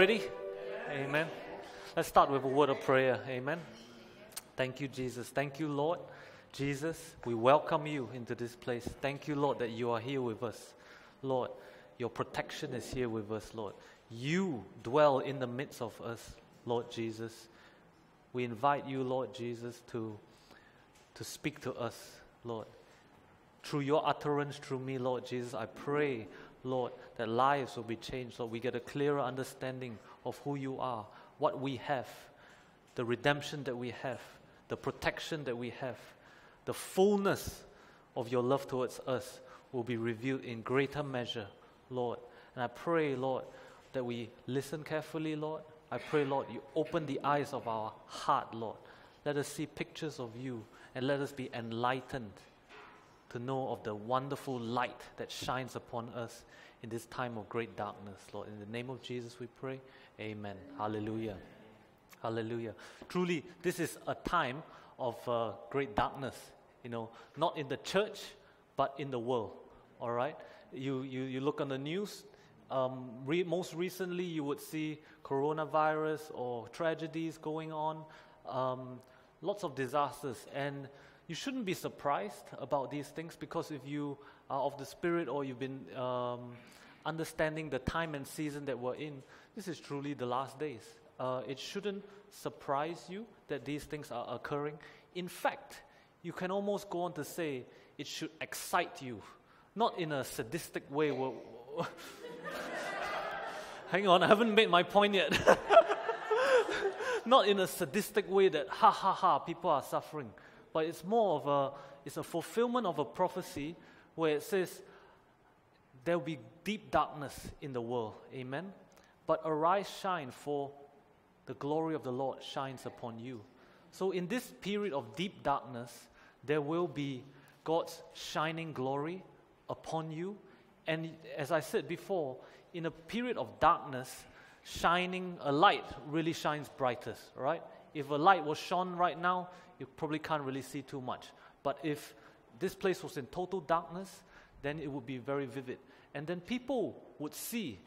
ready? Amen. Let's start with a word of prayer. Amen. Thank you, Jesus. Thank you, Lord. Jesus, we welcome you into this place. Thank you, Lord, that you are here with us. Lord, your protection is here with us, Lord. You dwell in the midst of us, Lord Jesus. We invite you, Lord Jesus, to, to speak to us, Lord. Through your utterance, through me, Lord Jesus, I pray, Lord, that lives will be changed, Lord. We get a clearer understanding of who you are, what we have, the redemption that we have, the protection that we have, the fullness of your love towards us will be revealed in greater measure, Lord. And I pray, Lord, that we listen carefully, Lord. I pray, Lord, you open the eyes of our heart, Lord. Let us see pictures of you and let us be enlightened to know of the wonderful light that shines upon us in this time of great darkness, Lord. In the name of Jesus we pray. Amen. Hallelujah. Hallelujah. Truly, this is a time of uh, great darkness, you know, not in the church, but in the world. All right? You, you, you look on the news, um, re- most recently you would see coronavirus or tragedies going on, um, lots of disasters. And you shouldn't be surprised about these things because if you are of the Spirit or you've been um, understanding the time and season that we're in, this is truly the last days. Uh, it shouldn't surprise you that these things are occurring. In fact, you can almost go on to say it should excite you, not in a sadistic way. Hang on, I haven't made my point yet. not in a sadistic way that ha ha ha people are suffering, but it's more of a it's a fulfillment of a prophecy where it says there will be deep darkness in the world. Amen. But arise, shine, for the glory of the Lord shines upon you. So, in this period of deep darkness, there will be God's shining glory upon you. And as I said before, in a period of darkness, shining a light really shines brightest, right? If a light was shone right now, you probably can't really see too much. But if this place was in total darkness, then it would be very vivid. And then people would see,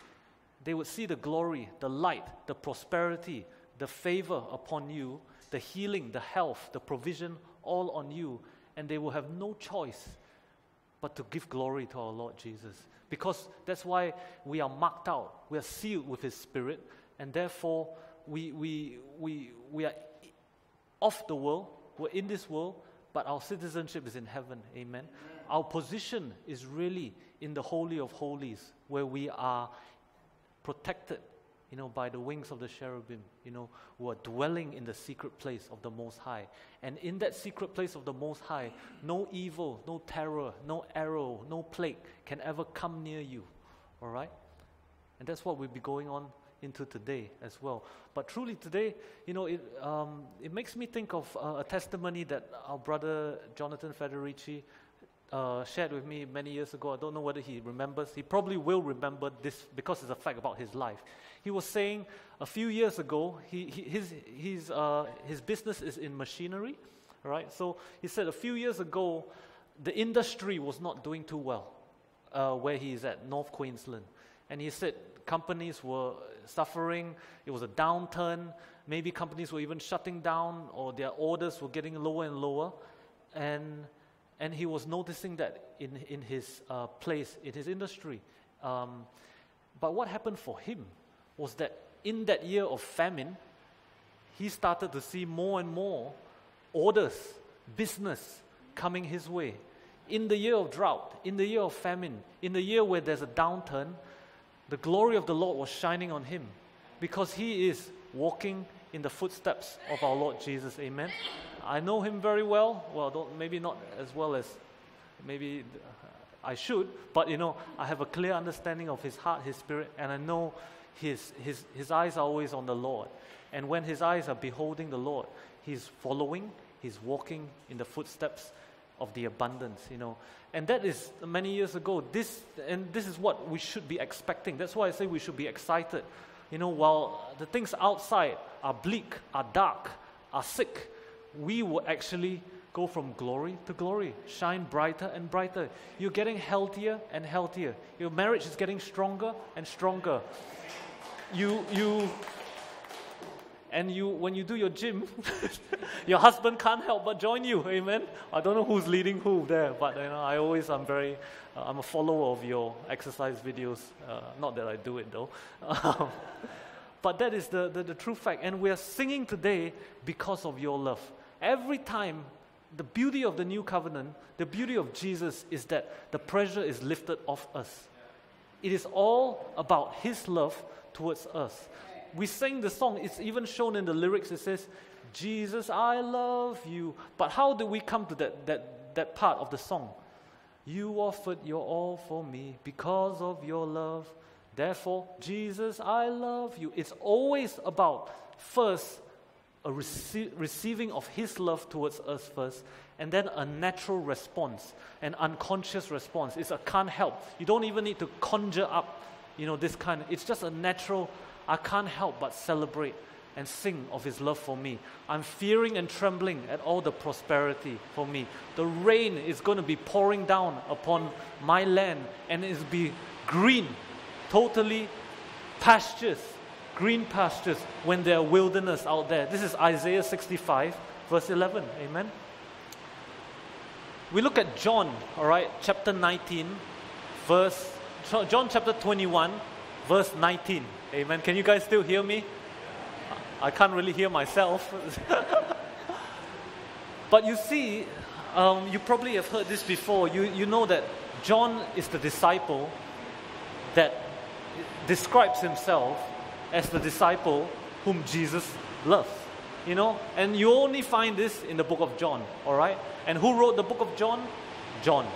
they would see the glory, the light, the prosperity, the favor upon you, the healing, the health, the provision all on you, and they will have no choice but to give glory to our Lord Jesus. Because that's why we are marked out, we are sealed with His Spirit, and therefore we, we, we, we are off the world, we're in this world, but our citizenship is in heaven. Amen. Our position is really in the Holy of Holies, where we are protected you know, by the wings of the cherubim, you know, who are dwelling in the secret place of the Most High. And in that secret place of the Most High, no evil, no terror, no arrow, no plague can ever come near you. All right? And that's what we'll be going on into today as well. But truly, today, you know, it, um, it makes me think of uh, a testimony that our brother Jonathan Federici uh, shared with me many years ago. I don't know whether he remembers. He probably will remember this because it's a fact about his life. He was saying a few years ago, he, he, his, his, uh, his business is in machinery, right? So he said a few years ago, the industry was not doing too well uh, where he is at, North Queensland. And he said companies were suffering, it was a downturn, maybe companies were even shutting down or their orders were getting lower and lower. And, and he was noticing that in, in his uh, place, in his industry. Um, but what happened for him was that in that year of famine, he started to see more and more orders, business coming his way. In the year of drought, in the year of famine, in the year where there's a downturn, the glory of the Lord was shining on him because he is walking in the footsteps of our Lord Jesus. Amen. I know him very well. Well, maybe not as well as maybe uh, I should, but you know, I have a clear understanding of his heart, his spirit, and I know his, his, his eyes are always on the Lord. And when his eyes are beholding the Lord, he's following, he's walking in the footsteps of the abundance, you know. And that is many years ago. This and this is what we should be expecting. That's why I say we should be excited. You know, while the things outside are bleak, are dark, are sick, we will actually go from glory to glory, shine brighter and brighter. You're getting healthier and healthier. Your marriage is getting stronger and stronger you, you, and you, when you do your gym, your husband can't help but join you. Amen. I don't know who's leading who there, but you know, I always I'm very, uh, I'm a follower of your exercise videos. Uh, not that I do it though. Um, but that is the, the, the true fact. And we are singing today because of your love. Every time, the beauty of the new covenant, the beauty of Jesus is that the pressure is lifted off us. It is all about His love towards us. We sing the song, it's even shown in the lyrics. It says, Jesus, I love you. But how do we come to that, that, that part of the song? You offered your all for me because of your love. Therefore, Jesus, I love you. It's always about first a rece- receiving of His love towards us first, and then a natural response, an unconscious response. It's a can't help. You don't even need to conjure up, you know, this kind. It's just a natural. I can't help but celebrate and sing of His love for me. I'm fearing and trembling at all the prosperity for me. The rain is going to be pouring down upon my land, and it's be green totally pastures, green pastures, when there are wilderness out there. This is Isaiah 65, verse 11. Amen. We look at John, all right, chapter 19, verse, John chapter 21, verse 19. Amen. Can you guys still hear me? I can't really hear myself. but you see, um, you probably have heard this before. You, you know that John is the disciple that describes himself as the disciple whom Jesus loves. You know, and you only find this in the book of John, all right? And who wrote the book of John? John,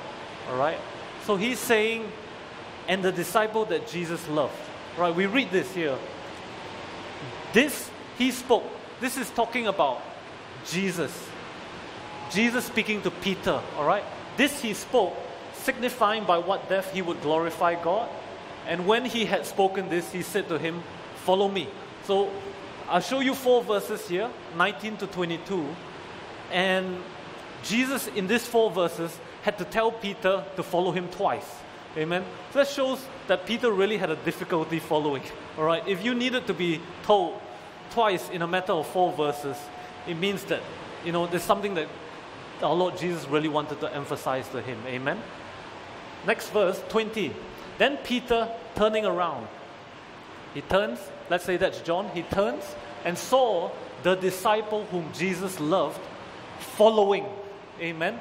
all right? So he's saying, and the disciple that Jesus loved, right? We read this here. This he spoke. This is talking about Jesus. Jesus speaking to Peter, all right? This he spoke, signifying by what death he would glorify God and when he had spoken this, he said to him, Follow me. So I'll show you four verses here 19 to 22. And Jesus, in these four verses, had to tell Peter to follow him twice. Amen. So that shows that Peter really had a difficulty following. All right. If you needed to be told twice in a matter of four verses, it means that, you know, there's something that our Lord Jesus really wanted to emphasize to him. Amen. Next verse, 20. Then Peter, turning around, he turns, let's say that's John, he turns and saw the disciple whom Jesus loved following. Amen.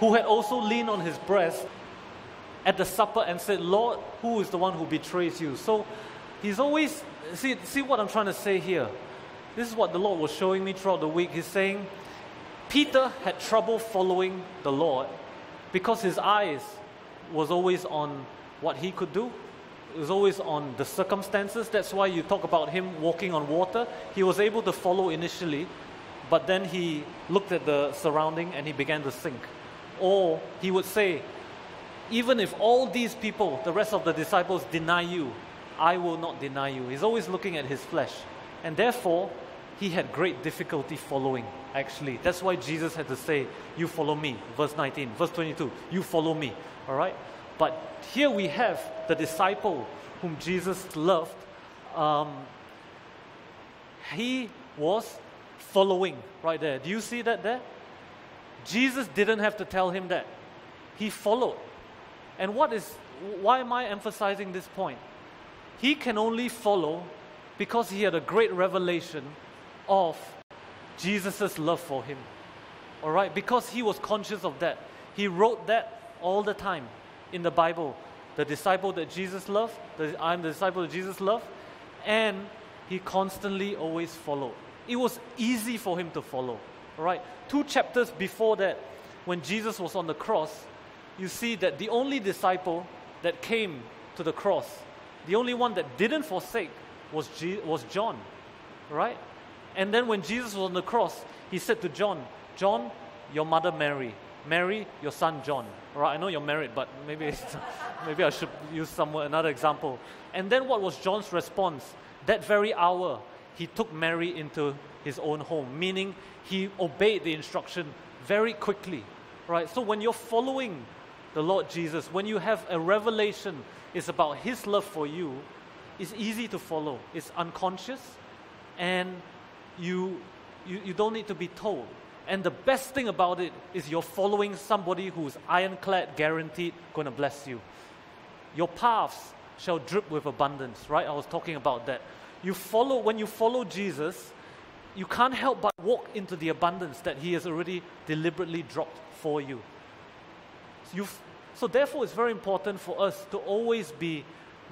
Who had also leaned on his breast at the supper and said, Lord, who is the one who betrays you? So he's always, see, see what I'm trying to say here. This is what the Lord was showing me throughout the week. He's saying, Peter had trouble following the Lord because his eyes was always on what he could do. It was always on the circumstances. That's why you talk about him walking on water. He was able to follow initially, but then he looked at the surrounding and he began to sink. Or he would say, even if all these people, the rest of the disciples, deny you, I will not deny you. He's always looking at his flesh. And therefore, he had great difficulty following, actually. That's why Jesus had to say, You follow me. Verse 19. Verse 22, You follow me. All right? But here we have the disciple whom Jesus loved. Um, he was following right there. Do you see that there? Jesus didn't have to tell him that. He followed. And what is, why am I emphasizing this point? He can only follow because he had a great revelation of Jesus' love for him. All right, because he was conscious of that. He wrote that all the time in the Bible. The disciple that Jesus loved, the, I'm the disciple that Jesus loved, and he constantly always followed. It was easy for him to follow. Right, two chapters before that, when Jesus was on the cross, you see that the only disciple that came to the cross, the only one that didn't forsake was, was John. Right? And then when Jesus was on the cross, he said to John, John, your mother Mary, Mary, your son John. Right, I know you're married, but maybe, maybe I should use some another example. And then what was John's response? That very hour, he took Mary into his own home, meaning he obeyed the instruction very quickly. Right? So when you're following the Lord Jesus, when you have a revelation, it's about His love for you, it's easy to follow. It's unconscious, and you, you, you don't need to be told. And the best thing about it is you're following somebody who's ironclad, guaranteed, going to bless you. Your paths shall drip with abundance, right? I was talking about that. You follow, when you follow Jesus, you can't help but walk into the abundance that He has already deliberately dropped for you. So, so therefore, it's very important for us to always be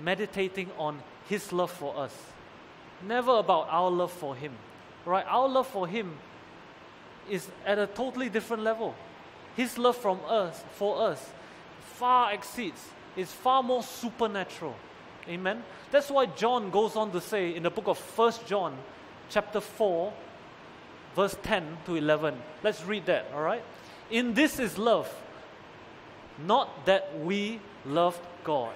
meditating on His love for us, never about our love for Him. Right? Our love for Him is at a totally different level. His love from us, for us, far exceeds, is far more supernatural. Amen. That's why John goes on to say in the book of First John, chapter 4, verse 10 to 11. Let's read that, all right? In this is love, not that we loved God.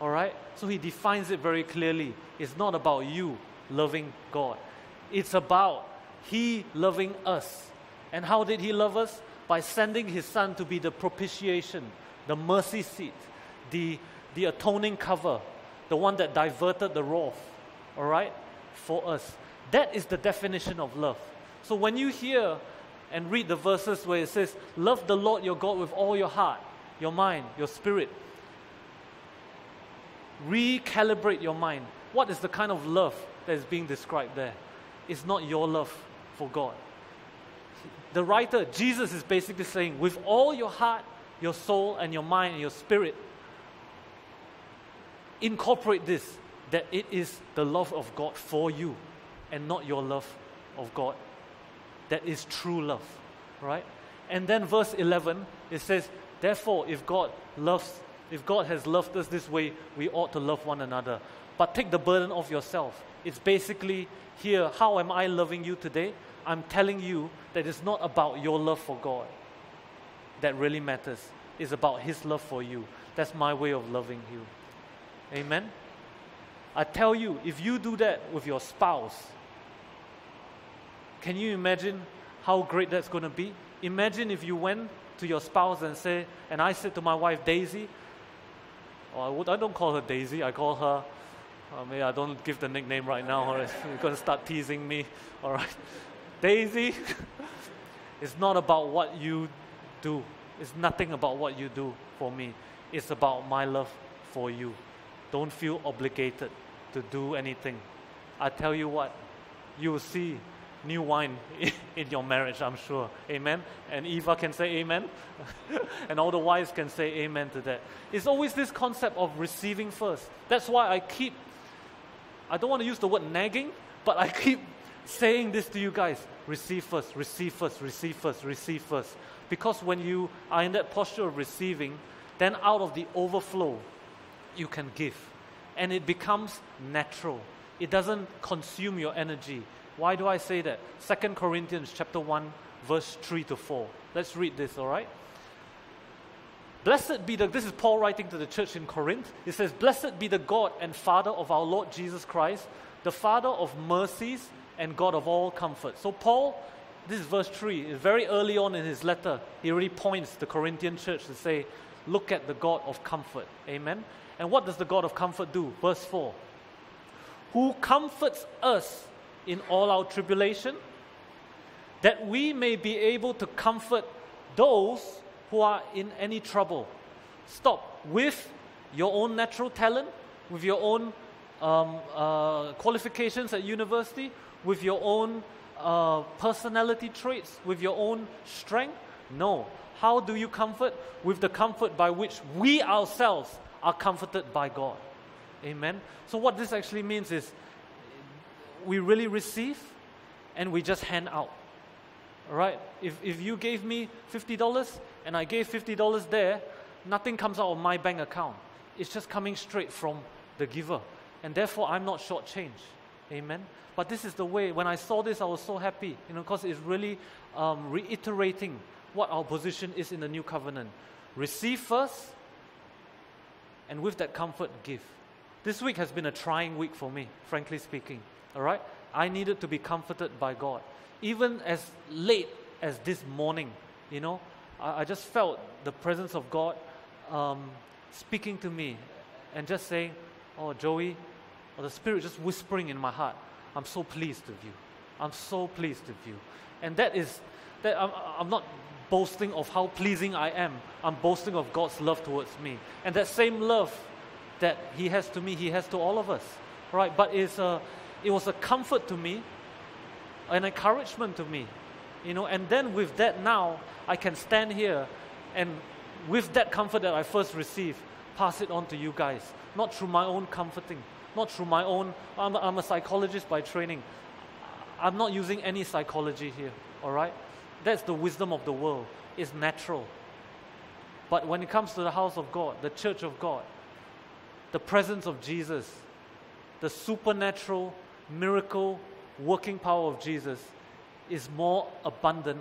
All right? So he defines it very clearly. It's not about you loving God, it's about he loving us. And how did he love us? By sending his son to be the propitiation, the mercy seat, the, the atoning cover, the one that diverted the wrath, all right, for us. That is the definition of love. So when you hear and read the verses where it says, Love the Lord your God with all your heart, your mind, your spirit, recalibrate your mind. What is the kind of love that is being described there? It's not your love for God. The writer, Jesus, is basically saying, with all your heart, your soul, and your mind, and your spirit, incorporate this that it is the love of God for you and not your love of God. That is true love, right? And then verse 11, it says, Therefore, if God loves, if God has loved us this way, we ought to love one another. But take the burden off yourself. It's basically here, how am I loving you today? I'm telling you that it's not about your love for God that really matters. It's about His love for you. That's my way of loving you. Amen? I tell you, if you do that with your spouse, can you imagine how great that's going to be? Imagine if you went to your spouse and say, and I said to my wife, Daisy, or I, don't call her Daisy, I call her, uh, maybe I don't give the nickname right now, or you're going to start teasing me, all right? Daisy, it's not about what you do. It's nothing about what you do for me. It's about my love for you. Don't feel obligated to do anything. I tell you what, you will see new wine in your marriage, I'm sure. Amen. And Eva can say amen. and all the wives can say amen to that. It's always this concept of receiving first. That's why I keep, I don't want to use the word nagging, but I keep saying this to you guys receive first, receive first, receive first, receive first. Because when you are in that posture of receiving, then out of the overflow, you can give. And it becomes natural. It doesn't consume your energy. Why do I say that? Second Corinthians chapter 1, verse 3 to 4. Let's read this, all right? Blessed be the, this is Paul writing to the church in Corinth. He says, Blessed be the God and Father of our Lord Jesus Christ, the Father of mercies and God of all comfort. So, Paul, this is verse 3, is very early on in his letter, he already points the Corinthian church to say, Look at the God of comfort. Amen. And what does the God of comfort do? Verse 4 Who comforts us in all our tribulation, that we may be able to comfort those who are in any trouble. Stop with your own natural talent, with your own um, uh, qualifications at university, with your own uh, personality traits, with your own strength. No. How do you comfort? With the comfort by which we ourselves are comforted by God. Amen. So, what this actually means is we really receive and we just hand out. All right? If, if you gave me $50 and I gave $50 there, nothing comes out of my bank account. It's just coming straight from the giver. And therefore, I'm not shortchanged. Amen? But this is the way, when I saw this, I was so happy, you know, because it's really um, reiterating what our position is in the new covenant. Receive first, and with that comfort, give. This week has been a trying week for me, frankly speaking. All right? I needed to be comforted by God. Even as late as this morning, you know, I, I just felt the presence of God um, speaking to me and just saying, Oh, Joey, or the Spirit just whispering in my heart, I'm so pleased with you. I'm so pleased with you. And that is, that I'm, I'm not boasting of how pleasing I am. I'm boasting of God's love towards me. And that same love that He has to me, He has to all of us. Right? But it's a, it was a comfort to me, an encouragement to me. You know, and then with that now, I can stand here and with that comfort that I first received, pass it on to you guys. Not through my own comforting, not through my own, I'm, I'm a psychologist by training. I'm not using any psychology here, all right? That's the wisdom of the world. It's natural. But when it comes to the house of God, the church of God, the presence of Jesus, the supernatural, miracle, working power of Jesus is more abundant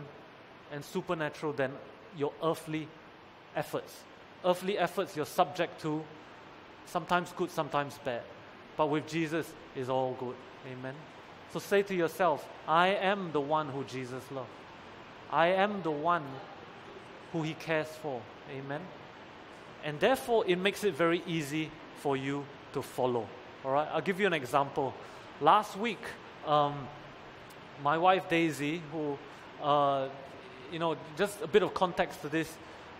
and supernatural than your earthly efforts. Earthly efforts you're subject to, sometimes good, sometimes bad. But with Jesus, it's all good. Amen. So say to yourself, I am the one who Jesus loved. I am the one who he cares for. Amen. And therefore, it makes it very easy for you to follow. All right, I'll give you an example. Last week, um, my wife Daisy, who, uh, you know, just a bit of context to this.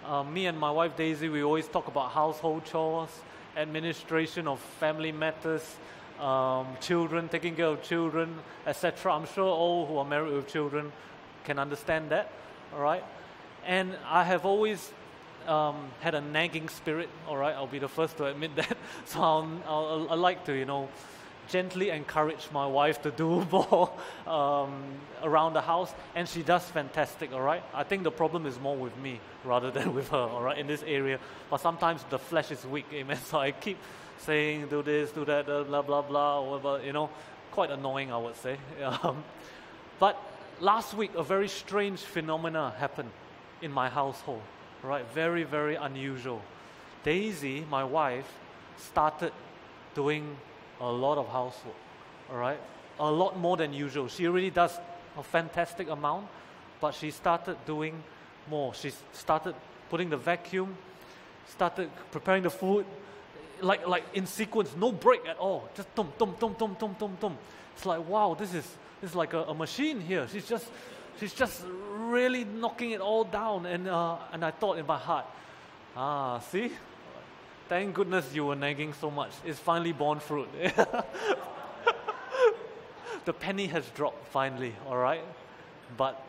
Uh, me and my wife Daisy, we always talk about household chores, administration of family matters, um, children, taking care of children, etc. I'm sure all who are married with children can understand that, all right? And I have always um, had a nagging spirit, all right? I'll be the first to admit that. So I'll, I'll, i like to, you know, gently encourage my wife to do more um, around the house, and she does fantastic, all right? I think the problem is more with me rather than with her, all right, in this area. But sometimes the flesh is weak, amen? So I keep saying, do this, do that, blah, blah, blah, whatever, you know, quite annoying, I would say. Um, but last week, a very strange phenomena happened in my household, right? Very, very unusual. Daisy, my wife, started doing a lot of housework, all right? A lot more than usual. She already does a fantastic amount, but she started doing more. She started putting the vacuum, started preparing the food, like, like in sequence, no break at all. Just tum, tum, tum, tum, tum, tum, tum. It's like, wow, this is, this is like a, a machine here. She's just, she's just really knocking it all down. And, uh, and I thought in my heart, ah, see? Thank goodness you were nagging so much. It's finally borne fruit. the penny has dropped finally, all right? But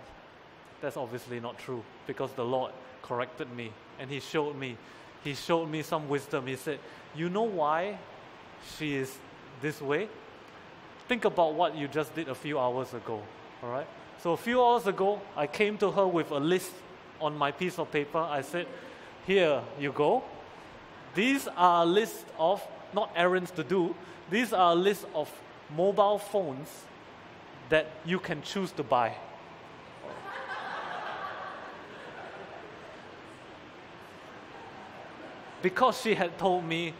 that's obviously not true because the Lord corrected me and He showed me. He showed me some wisdom. He said, You know why she is this way? Think about what you just did a few hours ago, all right? So a few hours ago, I came to her with a list on my piece of paper. I said, Here you go. These are a list of, not errands to do, these are a list of mobile phones that you can choose to buy. because she had told me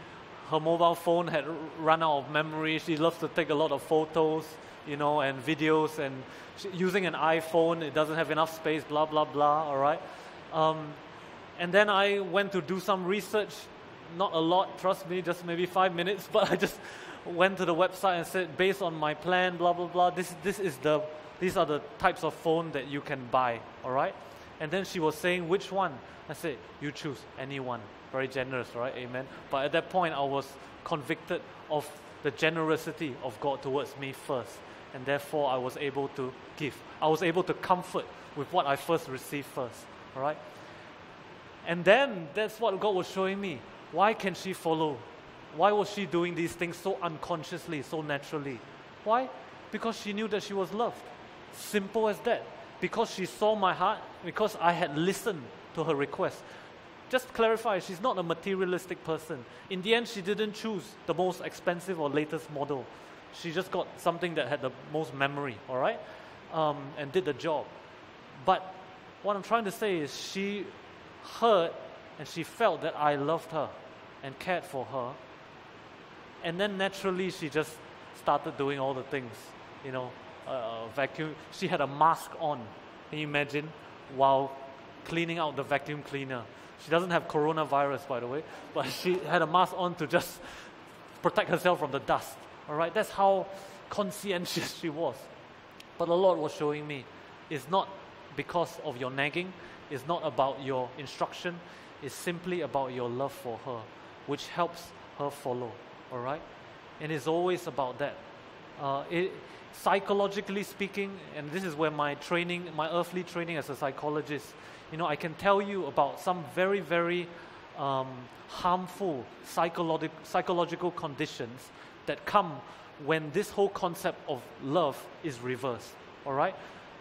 her mobile phone had run out of memory, she loves to take a lot of photos, you know, and videos, and she, using an iPhone, it doesn't have enough space, blah, blah, blah, all right? Um, and then I went to do some research not a lot, trust me, just maybe five minutes, but I just went to the website and said, based on my plan, blah, blah, blah, this, this is the, these are the types of phone that you can buy, all right? And then she was saying, which one? I said, you choose anyone. Very generous, right? Amen. But at that point, I was convicted of the generosity of God towards me first. And therefore, I was able to give. I was able to comfort with what I first received first, all right? And then that's what God was showing me. Why can she follow? Why was she doing these things so unconsciously, so naturally? Why? Because she knew that she was loved. Simple as that. Because she saw my heart, because I had listened to her request. Just clarify, she's not a materialistic person. In the end, she didn't choose the most expensive or latest model. She just got something that had the most memory, all right? Um, and did the job. But what I'm trying to say is she heard and she felt that I loved her and cared for her. And then naturally, she just started doing all the things, you know, uh, vacuum. She had a mask on, can you imagine, while cleaning out the vacuum cleaner. She doesn't have coronavirus, by the way, but she had a mask on to just protect herself from the dust. All right, that's how conscientious she was. But the Lord was showing me it's not because of your nagging, it's not about your instruction, it's simply about your love for her, which helps her follow. All right? And it's always about that. Uh, it, psychologically speaking, and this is where my training, my earthly training as a psychologist, you know, I can tell you about some very, very um, harmful psychologic, psychological conditions that come when this whole concept of love is reversed. All right?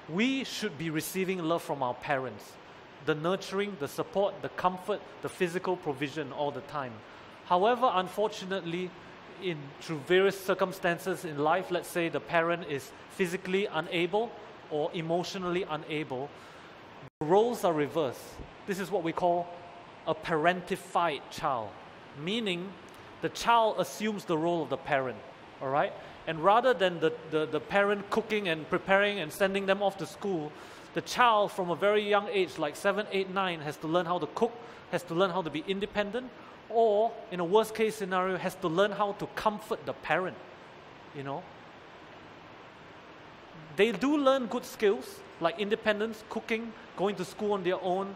We should be receiving love from our parents the nurturing, the support, the comfort, the physical provision all the time. However, unfortunately, in through various circumstances in life, let's say the parent is physically unable or emotionally unable, the roles are reversed. This is what we call a parentified child, meaning the child assumes the role of the parent, all right? And rather than the, the, the parent cooking and preparing and sending them off to school, the child from a very young age, like seven, eight, nine, has to learn how to cook, has to learn how to be independent, or in a worst case scenario, has to learn how to comfort the parent. You know, they do learn good skills like independence, cooking, going to school on their own,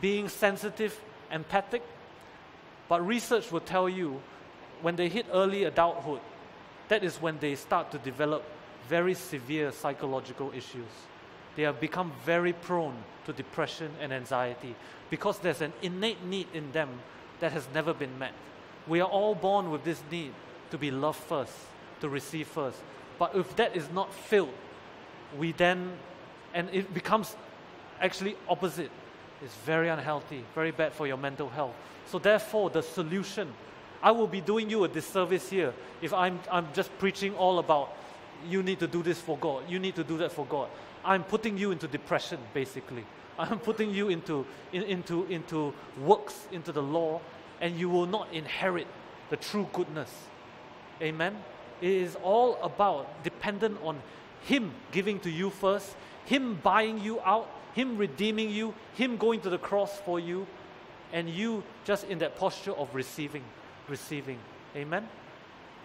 being sensitive, empathic. But research will tell you when they hit early adulthood, that is when they start to develop very severe psychological issues. They have become very prone to depression and anxiety because there's an innate need in them that has never been met. We are all born with this need to be loved first, to receive first. But if that is not filled, we then, and it becomes actually opposite. It's very unhealthy, very bad for your mental health. So, therefore, the solution, I will be doing you a disservice here if I'm, I'm just preaching all about you need to do this for God, you need to do that for God. I'm putting you into depression, basically. I'm putting you into, in, into, into works, into the law, and you will not inherit the true goodness. Amen? It is all about dependent on Him giving to you first, Him buying you out, Him redeeming you, Him going to the cross for you, and you just in that posture of receiving, receiving. Amen?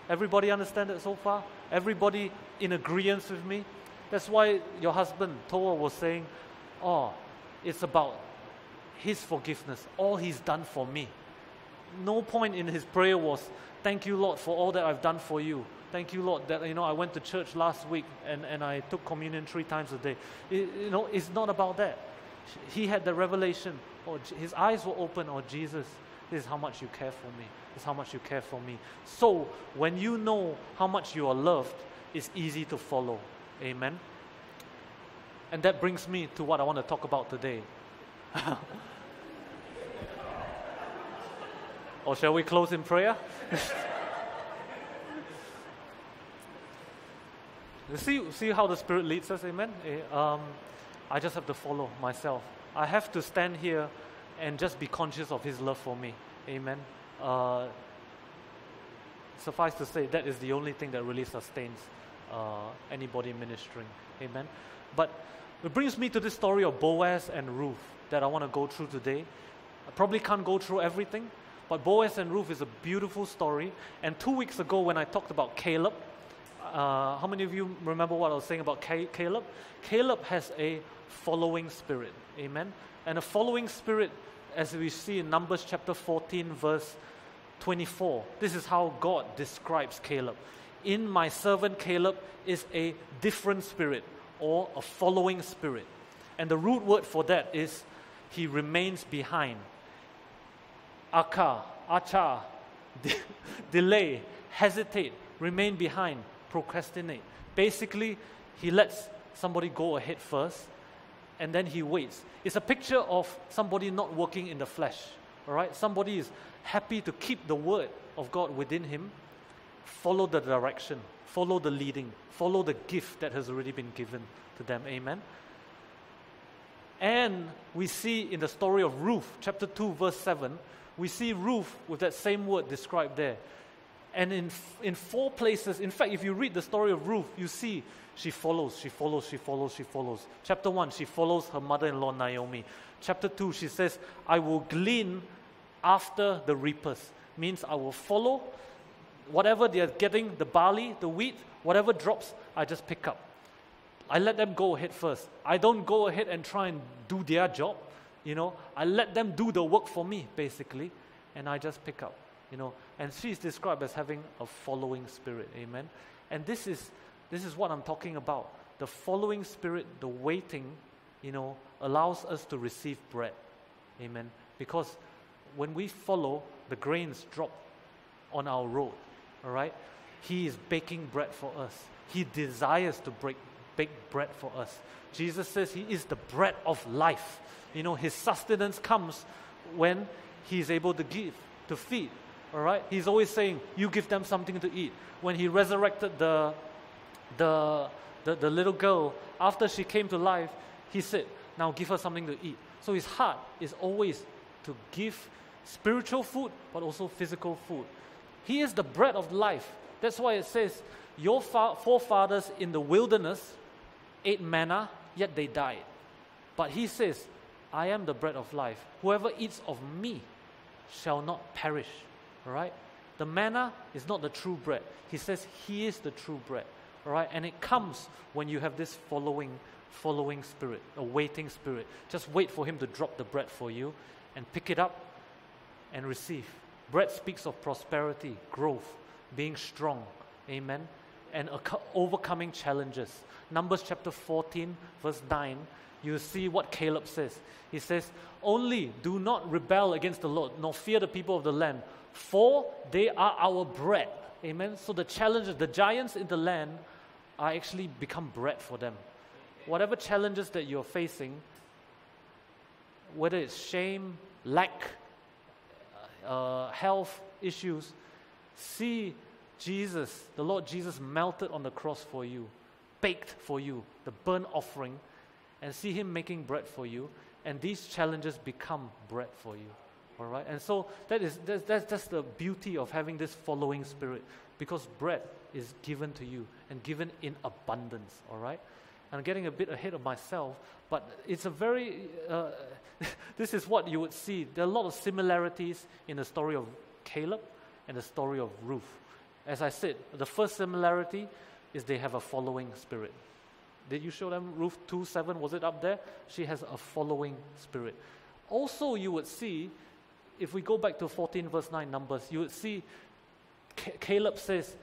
Everybody understand that so far? Everybody in agreement with me? That's why your husband, Toa, was saying, Oh, it's about his forgiveness, all he's done for me. No point in his prayer was, Thank you, Lord, for all that I've done for you. Thank you, Lord, that you know I went to church last week and, and I took communion three times a day. It, you know, it's not about that. He had the revelation, oh, or his eyes were open, or oh, Jesus, this is how much you care for me. This is how much you care for me. So when you know how much you are loved, it's easy to follow. Amen. And that brings me to what I want to talk about today. or shall we close in prayer? see, see how the Spirit leads us, amen? Eh, um, I just have to follow myself. I have to stand here and just be conscious of His love for me, amen? Uh, suffice to say, that is the only thing that really sustains uh, anybody ministering. Amen. But it brings me to this story of Boaz and Ruth that I want to go through today. I probably can't go through everything, but Boaz and Ruth is a beautiful story. And two weeks ago, when I talked about Caleb, uh, how many of you remember what I was saying about Caleb? Caleb has a following spirit. Amen. And a following spirit, as we see in Numbers chapter 14, verse 24, this is how God describes Caleb in my servant Caleb is a different spirit or a following spirit. And the root word for that is he remains behind. Aka, acha, de- delay, hesitate, remain behind, procrastinate. Basically, he lets somebody go ahead first and then he waits. It's a picture of somebody not working in the flesh. All right? Somebody is happy to keep the word of God within him follow the direction, follow the leading, follow the gift that has already been given to them. Amen. And we see in the story of Ruth, chapter 2, verse 7, we see Ruth with that same word described there. And in, in four places, in fact, if you read the story of Ruth, you see She follows, she follows, she follows, she follows. Chapter 1, she follows her mother in law Naomi. Chapter 2, she says, I will glean after the reapers. Means I will follow whatever they are getting the barley, the wheat, whatever drops, I just pick up. I let them go ahead first. I don't go ahead and try and do their job. You know, I let them do the work for me, basically, and I just pick up. You know, and she is described as having a following spirit. Amen. And this is this is what I'm talking about. The following spirit, the waiting, you know, allows us to receive bread. Amen. Because when we follow, the grains drop on our road. All right? He is baking bread for us. He desires to break, bake bread for us. Jesus says He is the bread of life. You know, His sustenance comes when He is able to give, to feed. All right? He's always saying, You give them something to eat. When He resurrected the, the, the, the little girl, after she came to life, He said, Now give her something to eat. So His heart is always to give spiritual food, but also physical food. He is the bread of life. That's why it says, Your forefathers in the wilderness ate manna, yet they died. But he says, I am the bread of life. Whoever eats of me shall not perish. All right? The manna is not the true bread. He says he is the true bread. All right? And it comes when you have this following following spirit, a waiting spirit. Just wait for him to drop the bread for you and pick it up and receive. Bread speaks of prosperity, growth, being strong. Amen. And overcoming challenges. Numbers chapter 14, verse 9, you see what Caleb says. He says, Only do not rebel against the Lord, nor fear the people of the land, for they are our bread. Amen. So the challenges, the giants in the land, are actually become bread for them. Whatever challenges that you're facing, whether it's shame, lack, uh, health issues, see Jesus, the Lord Jesus melted on the cross for you, baked for you, the burnt offering, and see Him making bread for you, and these challenges become bread for you. All right? And so that is, that's, that's, that's the beauty of having this following spirit, because bread is given to you and given in abundance. All right? I'm getting a bit ahead of myself, but it's a very, uh, this is what you would see. There are a lot of similarities in the story of Caleb and the story of Ruth. As I said, the first similarity is they have a following spirit. Did you show them Ruth 2 7? Was it up there? She has a following spirit. Also, you would see, if we go back to 14 verse 9 Numbers, you would see Caleb says,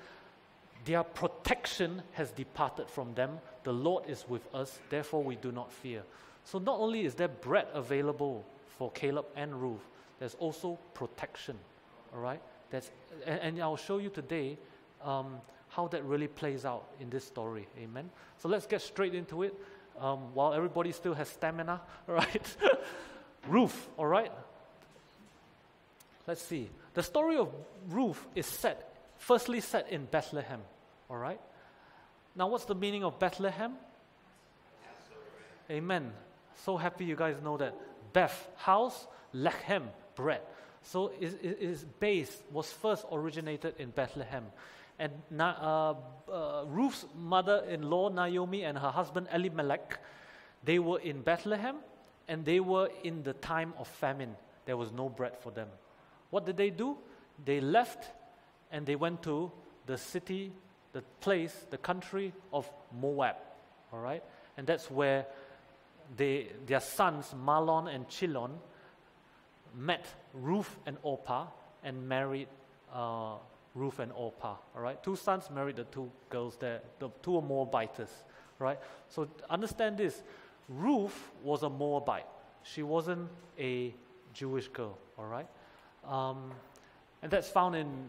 Their protection has departed from them. The Lord is with us, therefore we do not fear. So not only is there bread available for Caleb and Ruth, there's also protection. All right? That's, and, and I'll show you today um, how that really plays out in this story. Amen. So let's get straight into it um, while everybody still has stamina. All right? Ruth, all right? Let's see. The story of Ruth is set, firstly set in Bethlehem. All right? Now, what's the meaning of Bethlehem? Amen. So happy you guys know that. Beth, house, lechem, bread. So its, base was first originated in Bethlehem. And uh, uh, Ruth's mother-in-law, Naomi, and her husband, Elimelech, they were in Bethlehem, and they were in the time of famine. There was no bread for them. What did they do? They left, and they went to the city, the place, the country of Moab. All right? And that's where they, their sons, Mahlon and Chilion, met Ruth and Orpah and married uh, Ruth and Orpah. All right, two sons married the two girls there, the two Moabites. Right, so understand this: Ruth was a Moabite. She wasn't a Jewish girl. All right, um, and that's found in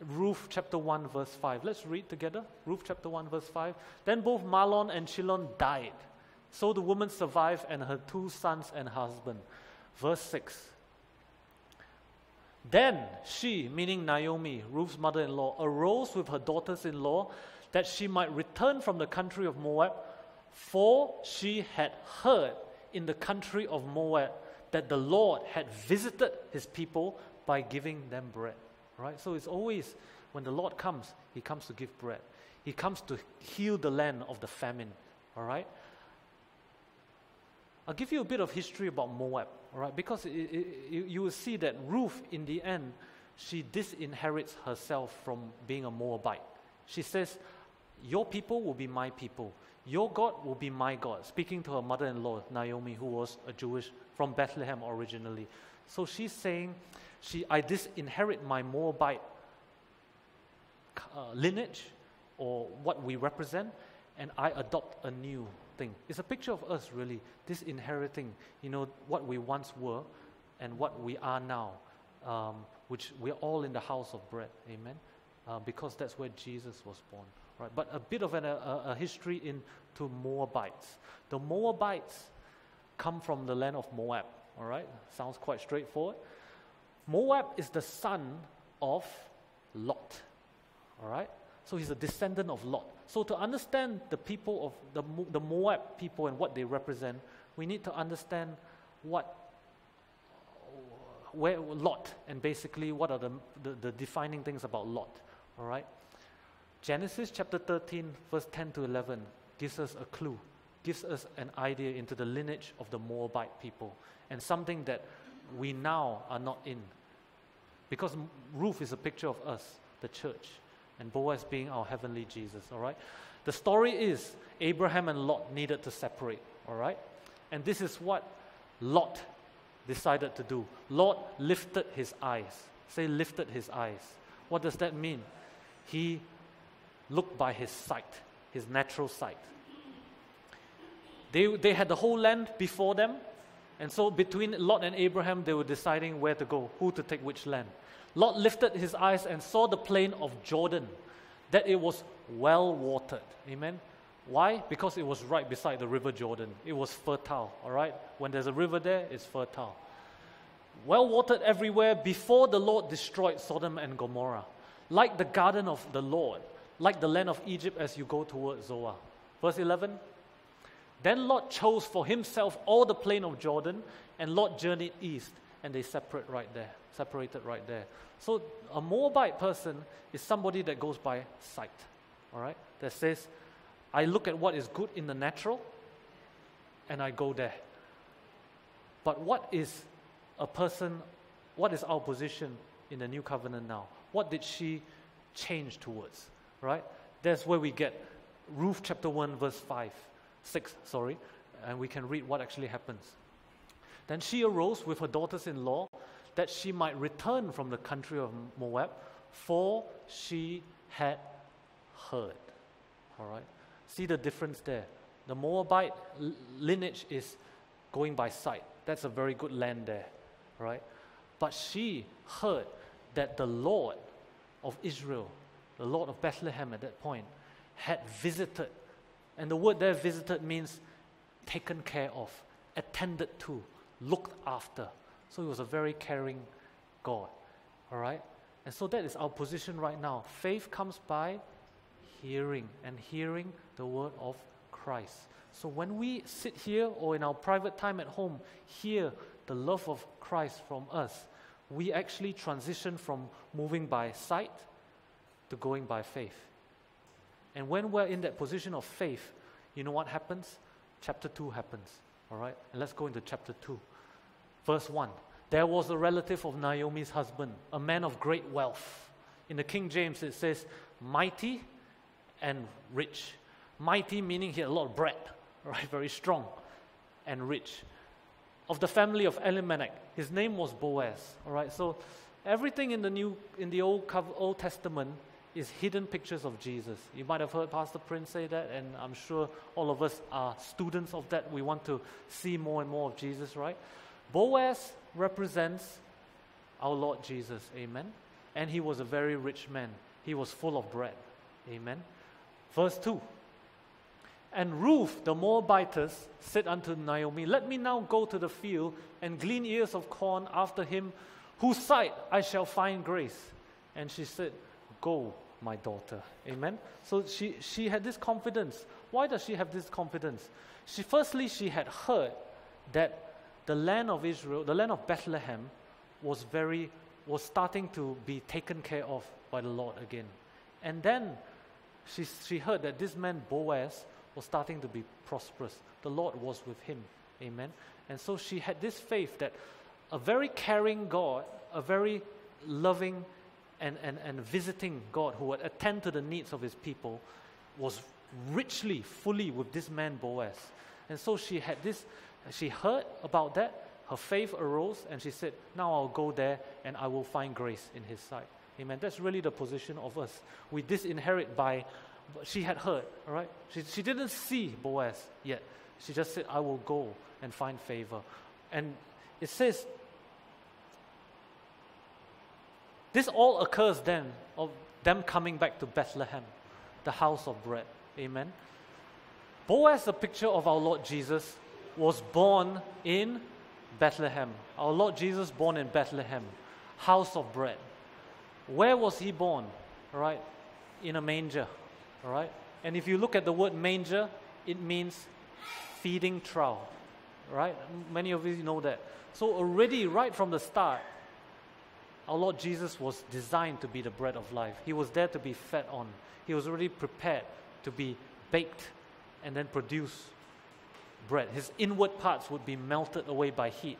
Ruth chapter 1, verse 5. Let's read together. Ruth chapter 1, verse 5. Then both Mahlon and Chilion died. So the woman survived and her two sons and husband. Verse 6. Then she, meaning Naomi, Ruth's mother in law, arose with her daughters in law that she might return from the country of Moab, for she had heard in the country of Moab that the Lord had visited his people by giving them bread. Right? So it's always when the Lord comes, he comes to give bread. He comes to heal the land of the famine. All right? I'll give you a bit of history about Moab, all right? Because it, it, you, will see that Ruth, in the end, she disinherits herself from being a Moabite. She says, Your people will be my people. Your God will be my God. Speaking to her mother in law, Naomi, who was a Jewish from Bethlehem originally. So she's saying, she, I disinherit my Moabite uh, lineage or what we represent, and I adopt a new thing. It's a picture of us, really, disinheriting, you know, what we once were and what we are now, um, which we're all in the house of bread. Amen? Uh, because that's where Jesus was born. Right? But a bit of an, a, a history into Moabites. The Moabites come from the land of Moab. All right? Sounds quite straightforward. Moab is the son of Lot. All right? So he's a descendant of Lot. So to understand the people of the, the Moab people and what they represent, we need to understand what where Lot and basically what are the, the, the defining things about Lot. All right? Genesis chapter 13, verse 10 to 11 gives us a clue, gives us an idea into the lineage of the Moabite people and something that we now are not in. Because Ruth is a picture of us, the church and Boaz being our heavenly Jesus, all right? The story is Abraham and Lot needed to separate, all right? And this is what Lot decided to do. Lot lifted his eyes. Say, lifted his eyes. What does that mean? He looked by his sight, his natural sight. They, they had the whole land before them, and so between Lot and Abraham, they were deciding where to go, who to take which land. Lot lifted his eyes and saw the plain of Jordan, that it was well watered. Amen. Why? Because it was right beside the river Jordan. It was fertile, all right? When there's a river there, it's fertile. Well watered everywhere before the Lord destroyed Sodom and Gomorrah. Like the garden of the Lord, like the land of Egypt as you go towards Zoar. Verse 11 Then Lot chose for himself all the plain of Jordan, and Lot journeyed east, and they separate right there separated right there. So a Moabite person is somebody that goes by sight, all right? That says, I look at what is good in the natural and I go there. But what is a person, what is our position in the new covenant now? What did she change towards, right? That's where we get Ruth chapter 1, verse 5, 6, sorry, and we can read what actually happens. Then she arose with her daughters in law that she might return from the country of Moab, for she had heard. All right? See the difference there. The Moabite lineage is going by sight. That's a very good land there, right? But she heard that the Lord of Israel, the Lord of Bethlehem at that point, had visited. And the word there visited means taken care of, attended to, looked after. So he was a very caring God. All right? And so that is our position right now. Faith comes by hearing, and hearing the word of Christ. So when we sit here or in our private time at home, hear the love of Christ from us, we actually transition from moving by sight to going by faith. And when we're in that position of faith, you know what happens? Chapter 2 happens. All right? And let's go into chapter 2. Verse 1 There was a relative of Naomi's husband, a man of great wealth. In the King James, it says, mighty and rich. Mighty meaning he had a lot of bread, right? Very strong and rich. Of the family of Elimelech, his name was Boaz. All right, so everything in the new, in the Old, Old Testament is hidden pictures of Jesus. You might have heard Pastor Prince say that, and I'm sure all of us are students of that. We want to see more and more of Jesus, right? Boaz represents our Lord Jesus. Amen. And he was a very rich man. He was full of bread. Amen. Verse 2. And Ruth, the Moabitess, said unto Naomi, Let me now go to the field and glean ears of corn after him, whose sight I shall find grace. And she said, Go, my daughter. Amen. So she, she had this confidence. Why does she have this confidence? She firstly she had heard that the land of Israel, the land of Bethlehem, was very was starting to be taken care of by the Lord again. And then she, she heard that this man Boaz was starting to be prosperous. The Lord was with him. Amen. And so she had this faith that a very caring God, a very loving and, and, and visiting God who would attend to the needs of his people was richly, fully with this man Boaz. And so she had this, she heard about that, her faith arose, and she said, Now I'll go there and I will find grace in his sight. Amen. That's really the position of us. We disinherit by, she had heard, all right? She, she didn't see Boaz yet. She just said, I will go and find favor. And it says, this all occurs then of them coming back to Bethlehem, the house of bread. Amen. Boaz, the picture of our Lord Jesus, was born in Bethlehem. Our Lord Jesus born in Bethlehem, house of bread. Where was he born? Right, in a manger. All right, and if you look at the word manger, it means feeding trough. Right? Many of you know that. So already, right from the start, our Lord Jesus was designed to be the bread of life. He was there to be fed on. He was already prepared to be baked and then produce bread. His inward parts would be melted away by heat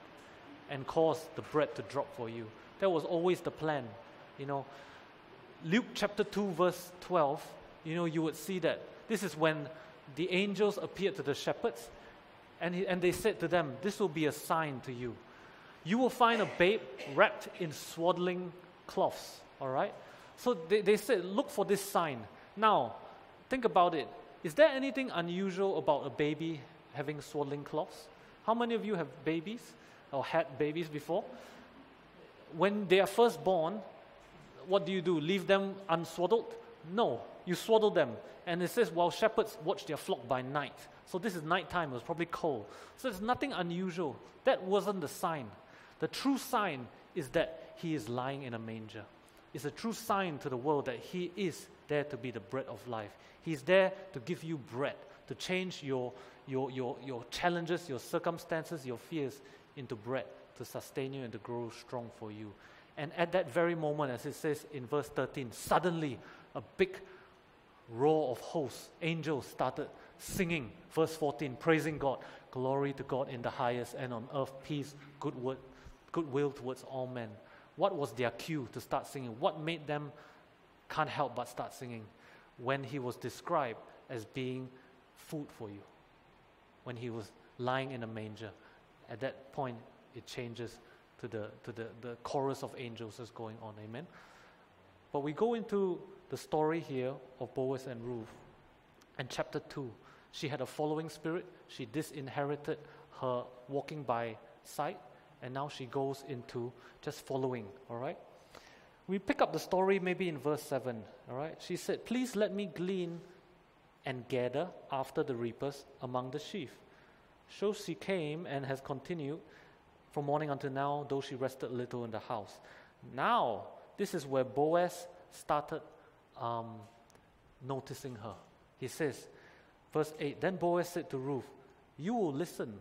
and cause the bread to drop for you. That was always the plan. You know, Luke chapter 2, verse 12, you know, you would see that this is when the angels appeared to the shepherds and, he, and they said to them, This will be a sign to you. You will find a babe wrapped in swaddling cloths. All right? So they, they said, Look for this sign. Now, think about it. Is there anything unusual about a baby having swaddling cloths? How many of you have babies or had babies before? When they are first born, what do you do? Leave them unswaddled? No, you swaddle them. And it says, while shepherds watch their flock by night. So this is nighttime, it was probably cold. So there's nothing unusual. That wasn't the sign. The true sign is that he is lying in a manger. It's a true sign to the world that he is there to be the bread of life. He's there to give you bread, to change your, your, your, your challenges, your circumstances, your fears into bread, to sustain you and to grow strong for you. And at that very moment, as it says in verse 13, suddenly a big roar of hosts, angels started singing. Verse 14, praising God. Glory to God in the highest, and on earth peace, goodwill, goodwill towards all men. What was their cue to start singing? What made them can't help but start singing? When he was described as being food for you, when he was lying in a manger. At that point, it changes to the, to the, the chorus of angels that's going on. Amen. But we go into the story here of Boaz and Ruth. And chapter 2, she had a following spirit. She disinherited her walking by sight. And now she goes into just following, all right? We pick up the story maybe in verse 7, all right? She said, Please let me glean and gather after the reapers among the sheaf. So she came and has continued from morning until now, though she rested little in the house. Now, this is where Boaz started um, noticing her. He says, verse 8 Then Boaz said to Ruth, You will listen,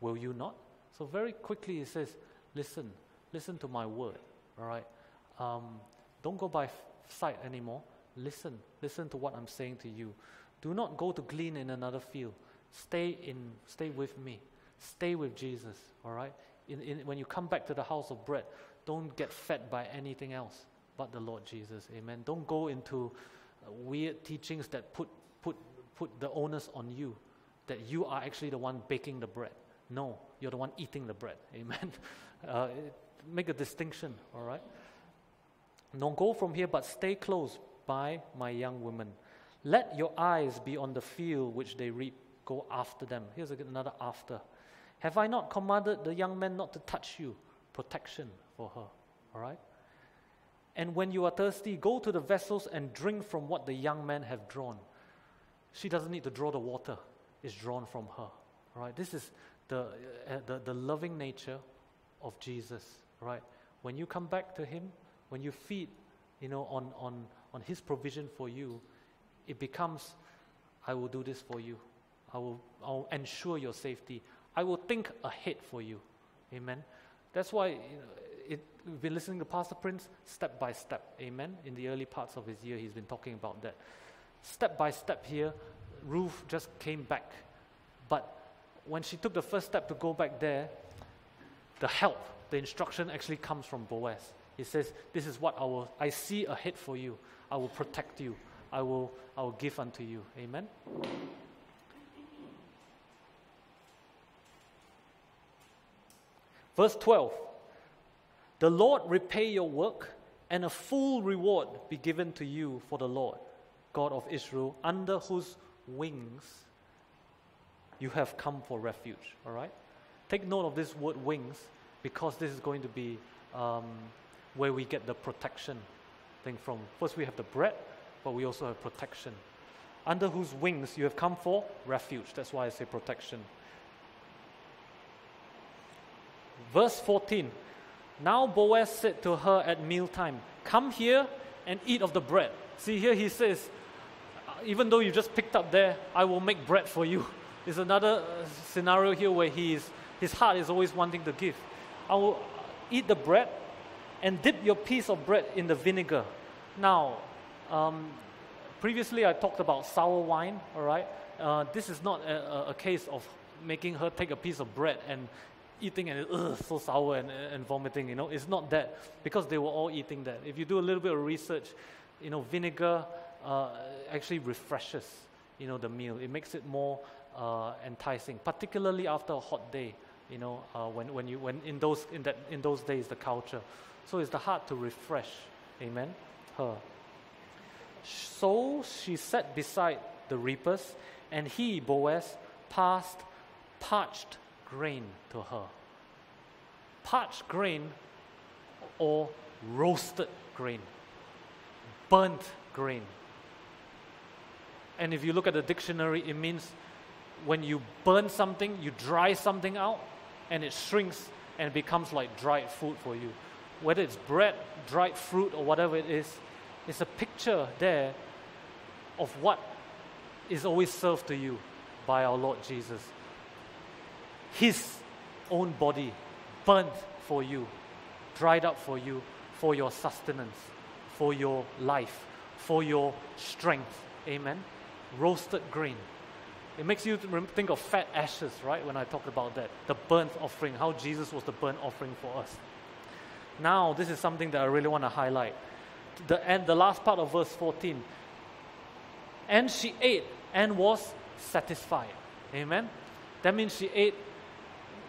will you not? So, very quickly, he says, Listen, listen to my word, all right? Um, don't go by sight anymore. Listen, listen to what I'm saying to you. Do not go to glean in another field. Stay in, stay with me. Stay with Jesus, all right? In, in, when you come back to the house of bread, don't get fed by anything else but the Lord Jesus. Amen. Don't go into uh, weird teachings that put, put, put the onus on you, that you are actually the one baking the bread. No, you're the one eating the bread. Amen. Uh, make a distinction, all right? Don't go from here, but stay close by my young women. Let your eyes be on the field which they reap. Go after them. Here's another after. Have I not commanded the young men not to touch you? Protection for her. All right? And when you are thirsty, go to the vessels and drink from what the young men have drawn. She doesn't need to draw the water, it's drawn from her. All right? This is the, uh, the, the loving nature of Jesus. Right? When you come back to Him, when you feed you know, on, on, on His provision for you, it becomes, I will do this for you. I will I'll ensure your safety. I will think ahead for you. Amen. That's why you know, it, we've been listening to Pastor Prince step by step. Amen. In the early parts of his year, he's been talking about that. step by step here, Ruth just came back. But when she took the first step to go back there, the help, the instruction actually comes from Boaz. He says, This is what I will I see ahead for you. I will protect you. I will I will give unto you. Amen. Verse 12 The Lord repay your work, and a full reward be given to you for the Lord, God of Israel, under whose wings you have come for refuge. All right? Take note of this word wings because this is going to be um, where we get the protection thing from. First, we have the bread, but we also have protection. Under whose wings you have come for refuge. That's why I say protection. Verse 14 Now Boaz said to her at mealtime, Come here and eat of the bread. See, here he says, Even though you just picked up there, I will make bread for you. There's another uh, scenario here where he is, his heart is always wanting to give. I will eat the bread and dip your piece of bread in the vinegar. Now, um, previously I talked about sour wine, all right? Uh, this is not a, a, case of making her take a piece of bread and eating and ugh, so sour and, and vomiting, you know. It's not that because they were all eating that. If you do a little bit of research, you know, vinegar uh, actually refreshes, you know, the meal. It makes it more uh, enticing, particularly after a hot day, you know, uh, when, when, you, when in, those, in, that, in those days, the culture. So it's the heart to refresh, amen, her. So she sat beside the reapers, and he, Boaz, passed parched grain to her. Parched grain or roasted grain, burnt grain. And if you look at the dictionary, it means when you burn something, you dry something out, and it shrinks and becomes like dried food for you. Whether it's bread, dried fruit, or whatever it is, it's a picture there of what is always served to you by our Lord Jesus. His own body burnt for you, dried up for you, for your sustenance, for your life, for your strength. Amen. Roasted grain. It makes you think of fat ashes, right? When I talk about that, the burnt offering, how Jesus was the burnt offering for us. Now, this is something that I really want to highlight. The end, the last part of verse 14. And she ate and was satisfied. Amen. That means she ate.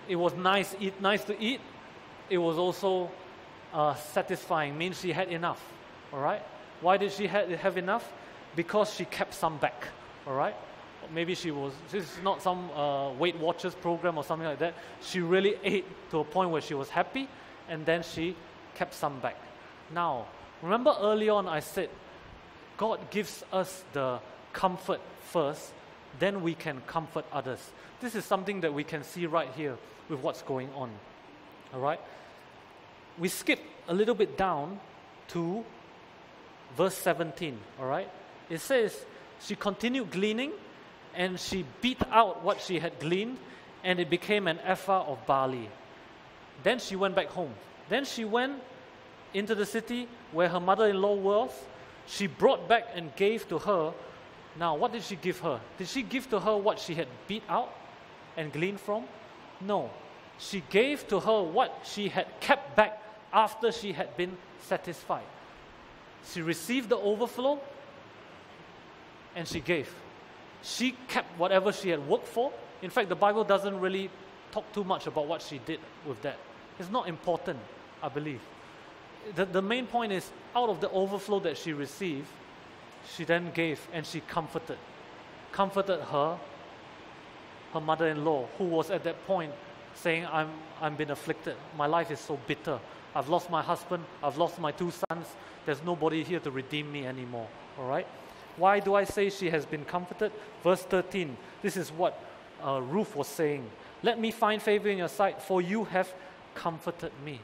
It was nice, eat, nice to eat. It was also uh, satisfying. Means she had enough. All right. Why did she have, have enough? Because she kept some back. All right maybe she was, this is not some uh, Weight Watchers program or something like that. She really ate to a point where she was happy and then she kept some back. Now, remember early on I said, God gives us the comfort first, then we can comfort others. This is something that we can see right here with what's going on. All right? We skip a little bit down to verse 17. All right? It says, She continued gleaning and she beat out what she had gleaned, and it became an ephah of barley. Then she went back home. Then she went into the city where her mother in law was. She brought back and gave to her. Now, what did she give her? Did she give to her what she had beat out and gleaned from? No. She gave to her what she had kept back after she had been satisfied. She received the overflow and she gave she kept whatever she had worked for. In fact, the Bible doesn't really talk too much about what she did with that. It's not important, I believe. The, the main point is out of the overflow that she received, she then gave and she comforted. Comforted her, her mother in law, who was at that point saying, I'm, I'm been afflicted. My life is so bitter. I've lost my husband. I've lost my two sons. There's nobody here to redeem me anymore. All right? Why do I say she has been comforted? Verse 13. This is what uh, Ruth was saying. Let me find favor in your sight, for you have comforted me.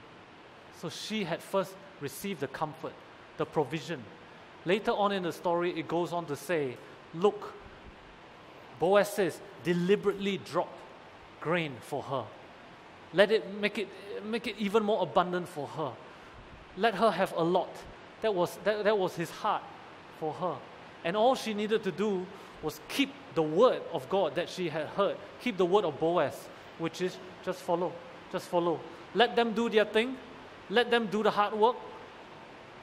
So she had first received the comfort, the provision. Later on in the story, it goes on to say, Look, Boaz says, deliberately drop grain for her. Let it make it make it even more abundant for her. Let her have a lot. That was that, that was his heart for her. And all she needed to do was keep the word of God that she had heard, keep the word of Boaz, which is just follow, just follow. Let them do their thing, let them do the hard work.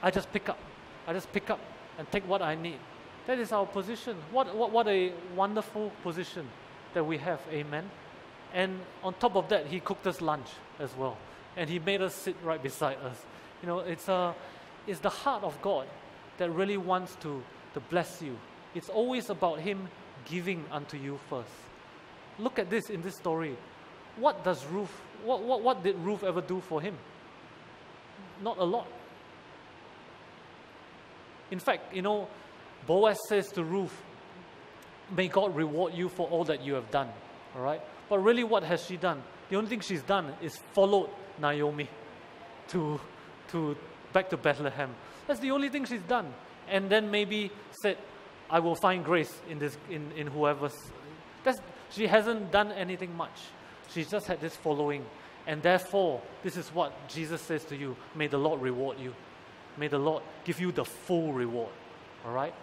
I just pick up, I just pick up and take what I need. That is our position. What, what, what a wonderful position that we have. Amen. And on top of that, He cooked us lunch as well. And He made us sit right beside us. You know, it's, a, it's the heart of God that really wants to, to bless you. It's always about Him giving unto you first. Look at this in this story. What does Ruth, what, what, what did Ruth ever do for him? Not a lot. In fact, you know, Boaz says to Ruth, May God reward you for all that you have done. All right? But really, what has she done? The only thing she's done is followed Naomi to, to back to Bethlehem. That's the only thing she's done. And then maybe said, I will find grace in this in, in whoever's that's she hasn't done anything much. She's just had this following. And therefore, this is what Jesus says to you. May the Lord reward you. May the Lord give you the full reward. All right?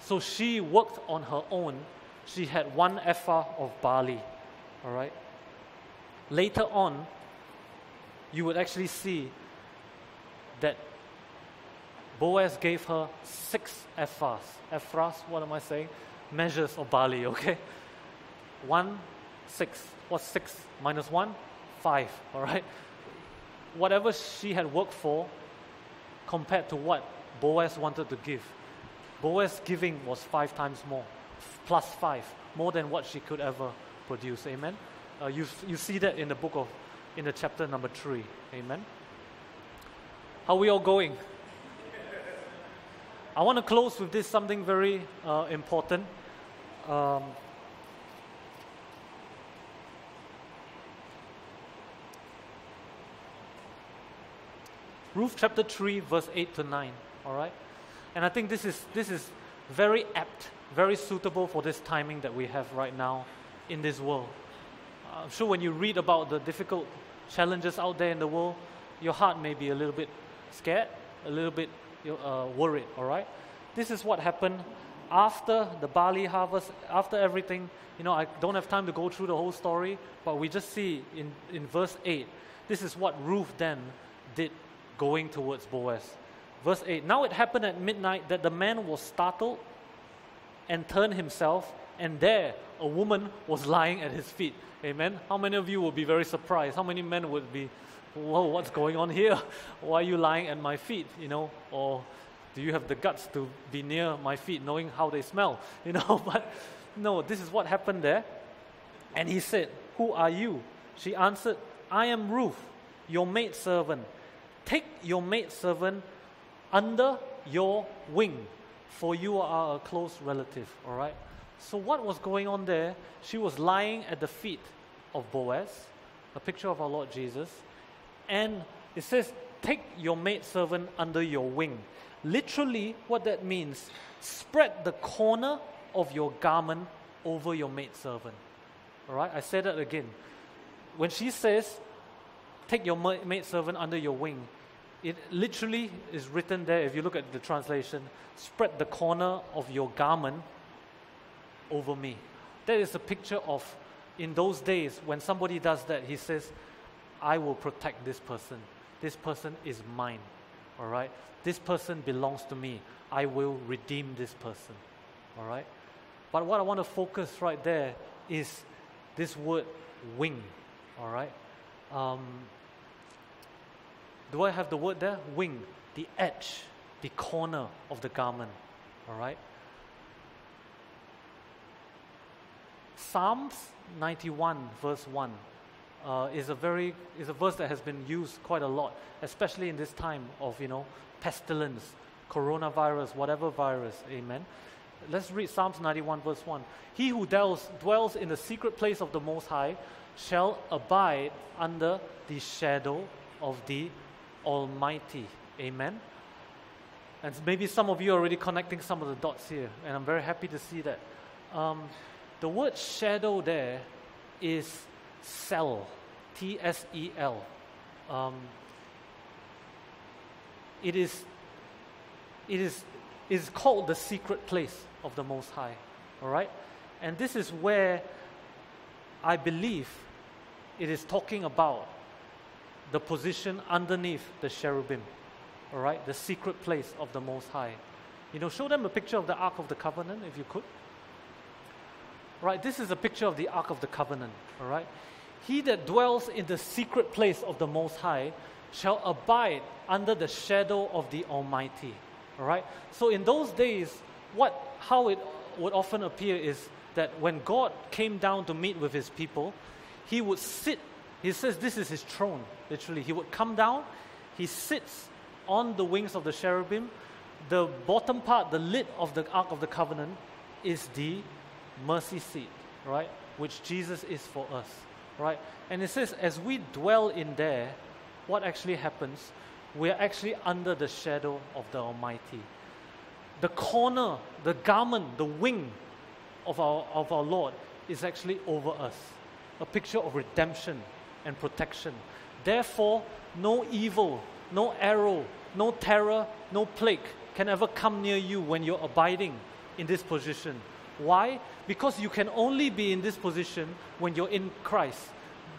So she worked on her own. She had one ephah of barley. All right? Later on, you would actually see that Boaz gave her six ephahs. Ephahs, what am I saying? Measures of barley, okay? One, six. What's six minus one? Five, all right? Whatever she had worked for compared to what Boaz wanted to give. Boaz giving was five times more, plus five, more than what she could ever produce. Amen? Uh, you, you see that in the book of, in the chapter number three. Amen? How are we all going? I want to close with this something very uh, important. Um, Ruth chapter 3, verse 8 to 9. All right? And I think this is, this is very apt, very suitable for this timing that we have right now in this world. I'm sure when you read about the difficult challenges out there in the world, your heart may be a little bit scared, a little bit uh, worried, all right? This is what happened after the barley harvest, after everything. You know, I don't have time to go through the whole story, but we just see in, in verse 8, this is what Ruth then did going towards Boaz. Verse 8 Now it happened at midnight that the man was startled and turned himself, and there a woman was lying at his feet. Amen. How many of you will be very surprised? How many men would be whoa, what's going on here? Why are you lying at my feet? You know, or do you have the guts to be near my feet knowing how they smell? You know, but no, this is what happened there. And he said, Who are you? She answered, I am Ruth, your maidservant. Take your maidservant under your wing, for you are a close relative. All right? So, what was going on there? She was lying at the feet of Boaz, a picture of our Lord Jesus. And it says, Take your maidservant under your wing. Literally, what that means, spread the corner of your garment over your maidservant. All right, I said that again. When she says, Take your maidservant under your wing, it literally is written there, if you look at the translation, spread the corner of your garment over me. That is a picture of, in those days, when somebody does that, he says, I will protect this person. This person is mine. All right? This person belongs to me. I will redeem this person. All right? But what I want to focus right there is this word wing. All right? Um, do I have the word there? Wing, the edge, the corner of the garment. All right? Psalms 91, verse 1 uh, is a very is a verse that has been used quite a lot, especially in this time of you know pestilence, coronavirus, whatever virus. Amen. Let's read Psalms 91 verse 1. He who dwells, dwells in the secret place of the Most High shall abide under the shadow of the Almighty. Amen. And maybe some of you are already connecting some of the dots here, and I'm very happy to see that. Um, the word shadow there is Tsel, T S E L. Um, it is, it is is called the secret place of the Most High. All right? And this is where I believe it is talking about the position underneath the cherubim. All right? The secret place of the Most High. You know, show them a picture of the Ark of the Covenant if you could. Right, this is a picture of the Ark of the Covenant. All right, he that dwells in the secret place of the Most High shall abide under the shadow of the Almighty. All right. So in those days, what how it would often appear is that when God came down to meet with His people, He would sit. He says this is His throne. Literally, He would come down. He sits on the wings of the cherubim. The bottom part, the lid of the Ark of the Covenant, is the mercy seat, right? Which Jesus is for us, right? And it says, as we dwell in there, what actually happens? We're actually under the shadow of the Almighty. The corner, the garment, the wing of our, of our Lord is actually over us. A picture of redemption and protection. Therefore, no evil, no arrow, no terror, no plague can ever come near you when you're abiding in this position. Why? Because you can only be in this position when you're in Christ.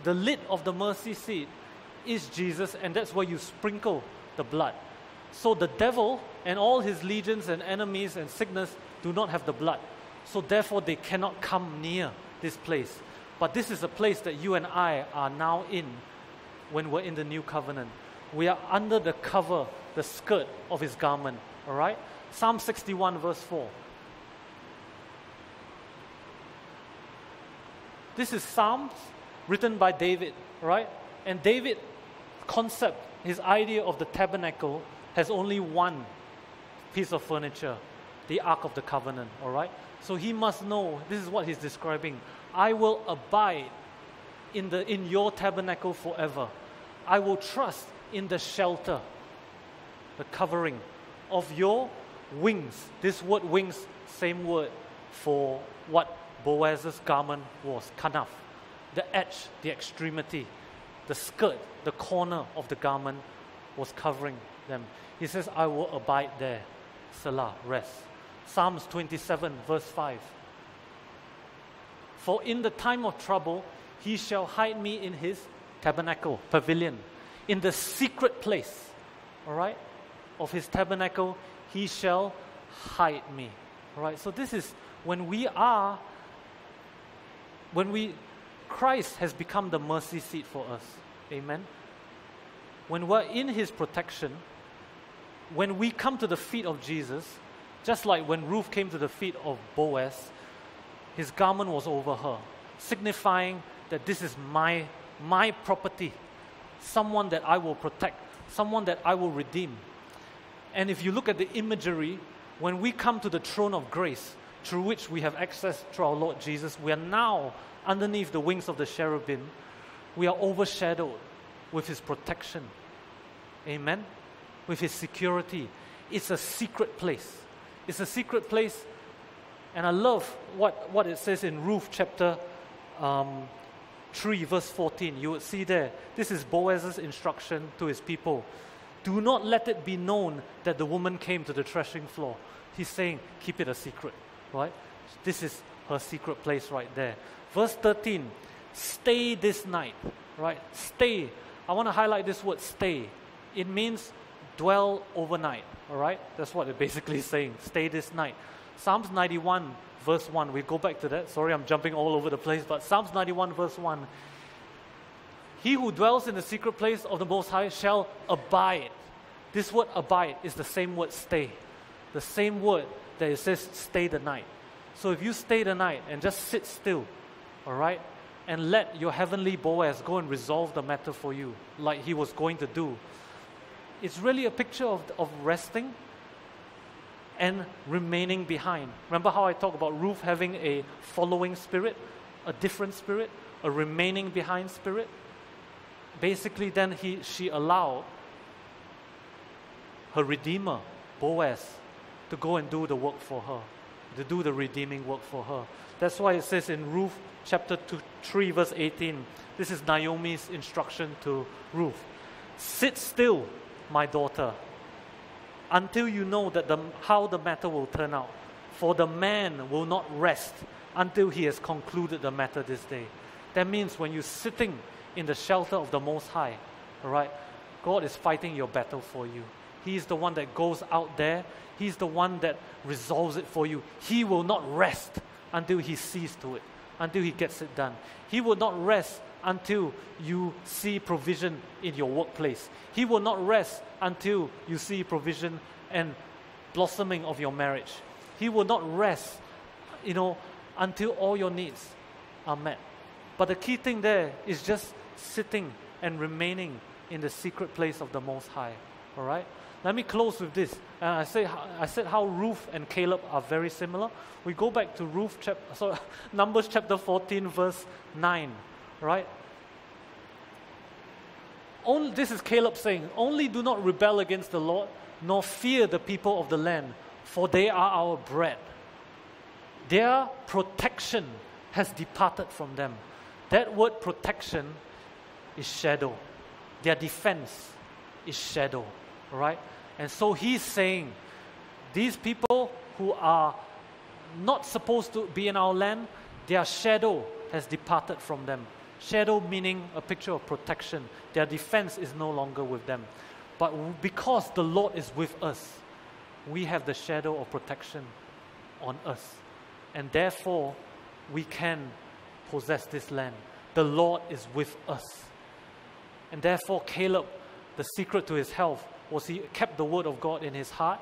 The lid of the mercy seat is Jesus, and that's where you sprinkle the blood. So the devil and all his legions and enemies and sickness do not have the blood. So therefore, they cannot come near this place. But this is a place that you and I are now in when we're in the new covenant. We are under the cover, the skirt of his garment. All right? Psalm 61, verse 4. This is Psalms written by David, right? And David concept, his idea of the tabernacle has only one piece of furniture, the Ark of the Covenant, all right? So he must know, this is what he's describing. I will abide in, the, in your tabernacle forever. I will trust in the shelter, the covering of your wings. This word wings, same word for what Boaz's garment was kanaf. The edge, the extremity, the skirt, the corner of the garment was covering them. He says, I will abide there. Selah, rest. Psalms 27, verse 5. For in the time of trouble, he shall hide me in his tabernacle, pavilion, in the secret place, all right, of his tabernacle, he shall hide me. All right, so this is when we are when we Christ has become the mercy seat for us. Amen. When we're in his protection, when we come to the feet of Jesus, just like when Ruth came to the feet of Boaz, his garment was over her, signifying that this is my my property, someone that I will protect, someone that I will redeem. And if you look at the imagery, when we come to the throne of grace, through which we have access to our Lord Jesus, we are now underneath the wings of the cherubim. We are overshadowed with His protection. Amen? With His security. It's a secret place. It's a secret place. And I love what, what it says in Ruth chapter um, 3, verse 14. You would see there. This is Boaz's instruction to his people. Do not let it be known that the woman came to the threshing floor. He's saying, keep it a secret right? This is her secret place right there. Verse 13, stay this night, right? Stay. I want to highlight this word stay. It means dwell overnight, all right? That's what it basically is saying. Stay this night. Psalms 91, verse 1. We go back to that. Sorry, I'm jumping all over the place, but Psalms 91, verse 1. He who dwells in the secret place of the Most High shall abide. This word abide is the same word stay. The same word that it says stay the night. So if you stay the night and just sit still, all right, and let your heavenly Boaz go and resolve the matter for you, like he was going to do, it's really a picture of, of resting and remaining behind. Remember how I talked about Ruth having a following spirit, a different spirit, a remaining behind spirit? Basically, then he, she allowed her Redeemer, Boaz, to go and do the work for her, to do the redeeming work for her. That's why it says in Ruth chapter two, 3, verse 18, this is Naomi's instruction to Ruth Sit still, my daughter, until you know that the, how the matter will turn out. For the man will not rest until he has concluded the matter this day. That means when you're sitting in the shelter of the Most High, all right, God is fighting your battle for you. He is the one that goes out there. He's the one that resolves it for you. He will not rest until he sees to it, until he gets it done. He will not rest until you see provision in your workplace. He will not rest until you see provision and blossoming of your marriage. He will not rest, you know, until all your needs are met. But the key thing there is just sitting and remaining in the secret place of the Most High. All right? Let me close with this. Uh, I, say, I said how Ruth and Caleb are very similar. We go back to Ruth chapter, sorry, Numbers chapter 14, verse 9. Right? Only, this is Caleb saying, Only do not rebel against the Lord, nor fear the people of the land, for they are our bread. Their protection has departed from them. That word protection is shadow. Their defense is shadow, right? And so he's saying, these people who are not supposed to be in our land, their shadow has departed from them. Shadow meaning a picture of protection. Their defense is no longer with them. But because the Lord is with us, we have the shadow of protection on us. And therefore, we can possess this land. The Lord is with us. And therefore, Caleb, the secret to his health was he kept the word of God in his heart,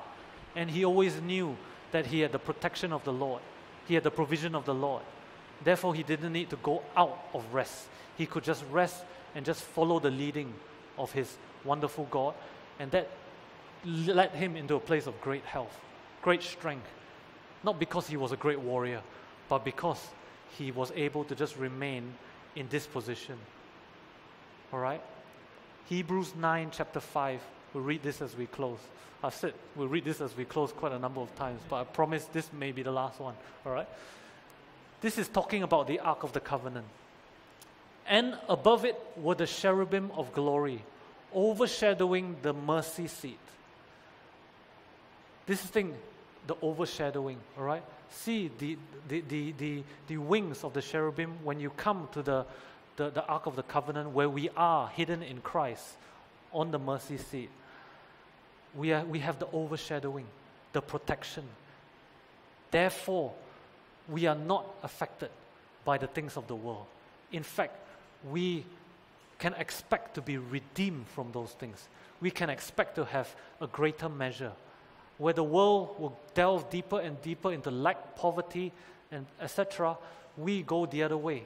and he always knew that he had the protection of the Lord, he had the provision of the Lord. Therefore, he didn't need to go out of rest. He could just rest and just follow the leading of his wonderful God, and that led him into a place of great health, great strength. Not because he was a great warrior, but because he was able to just remain in this position. All right? Hebrews 9, chapter 5. We'll read this as we close. I've said we'll read this as we close quite a number of times, but I promise this may be the last one. All right? This is talking about the Ark of the Covenant. And above it were the cherubim of glory, overshadowing the mercy seat. This thing, the overshadowing, all right? See the, the, the, the, the wings of the cherubim when you come to the, the, the Ark of the Covenant where we are hidden in Christ on the mercy seat. We, are, we have the overshadowing, the protection. Therefore, we are not affected by the things of the world. In fact, we can expect to be redeemed from those things. We can expect to have a greater measure where the world will delve deeper and deeper into lack, poverty, and etc., we go the other way.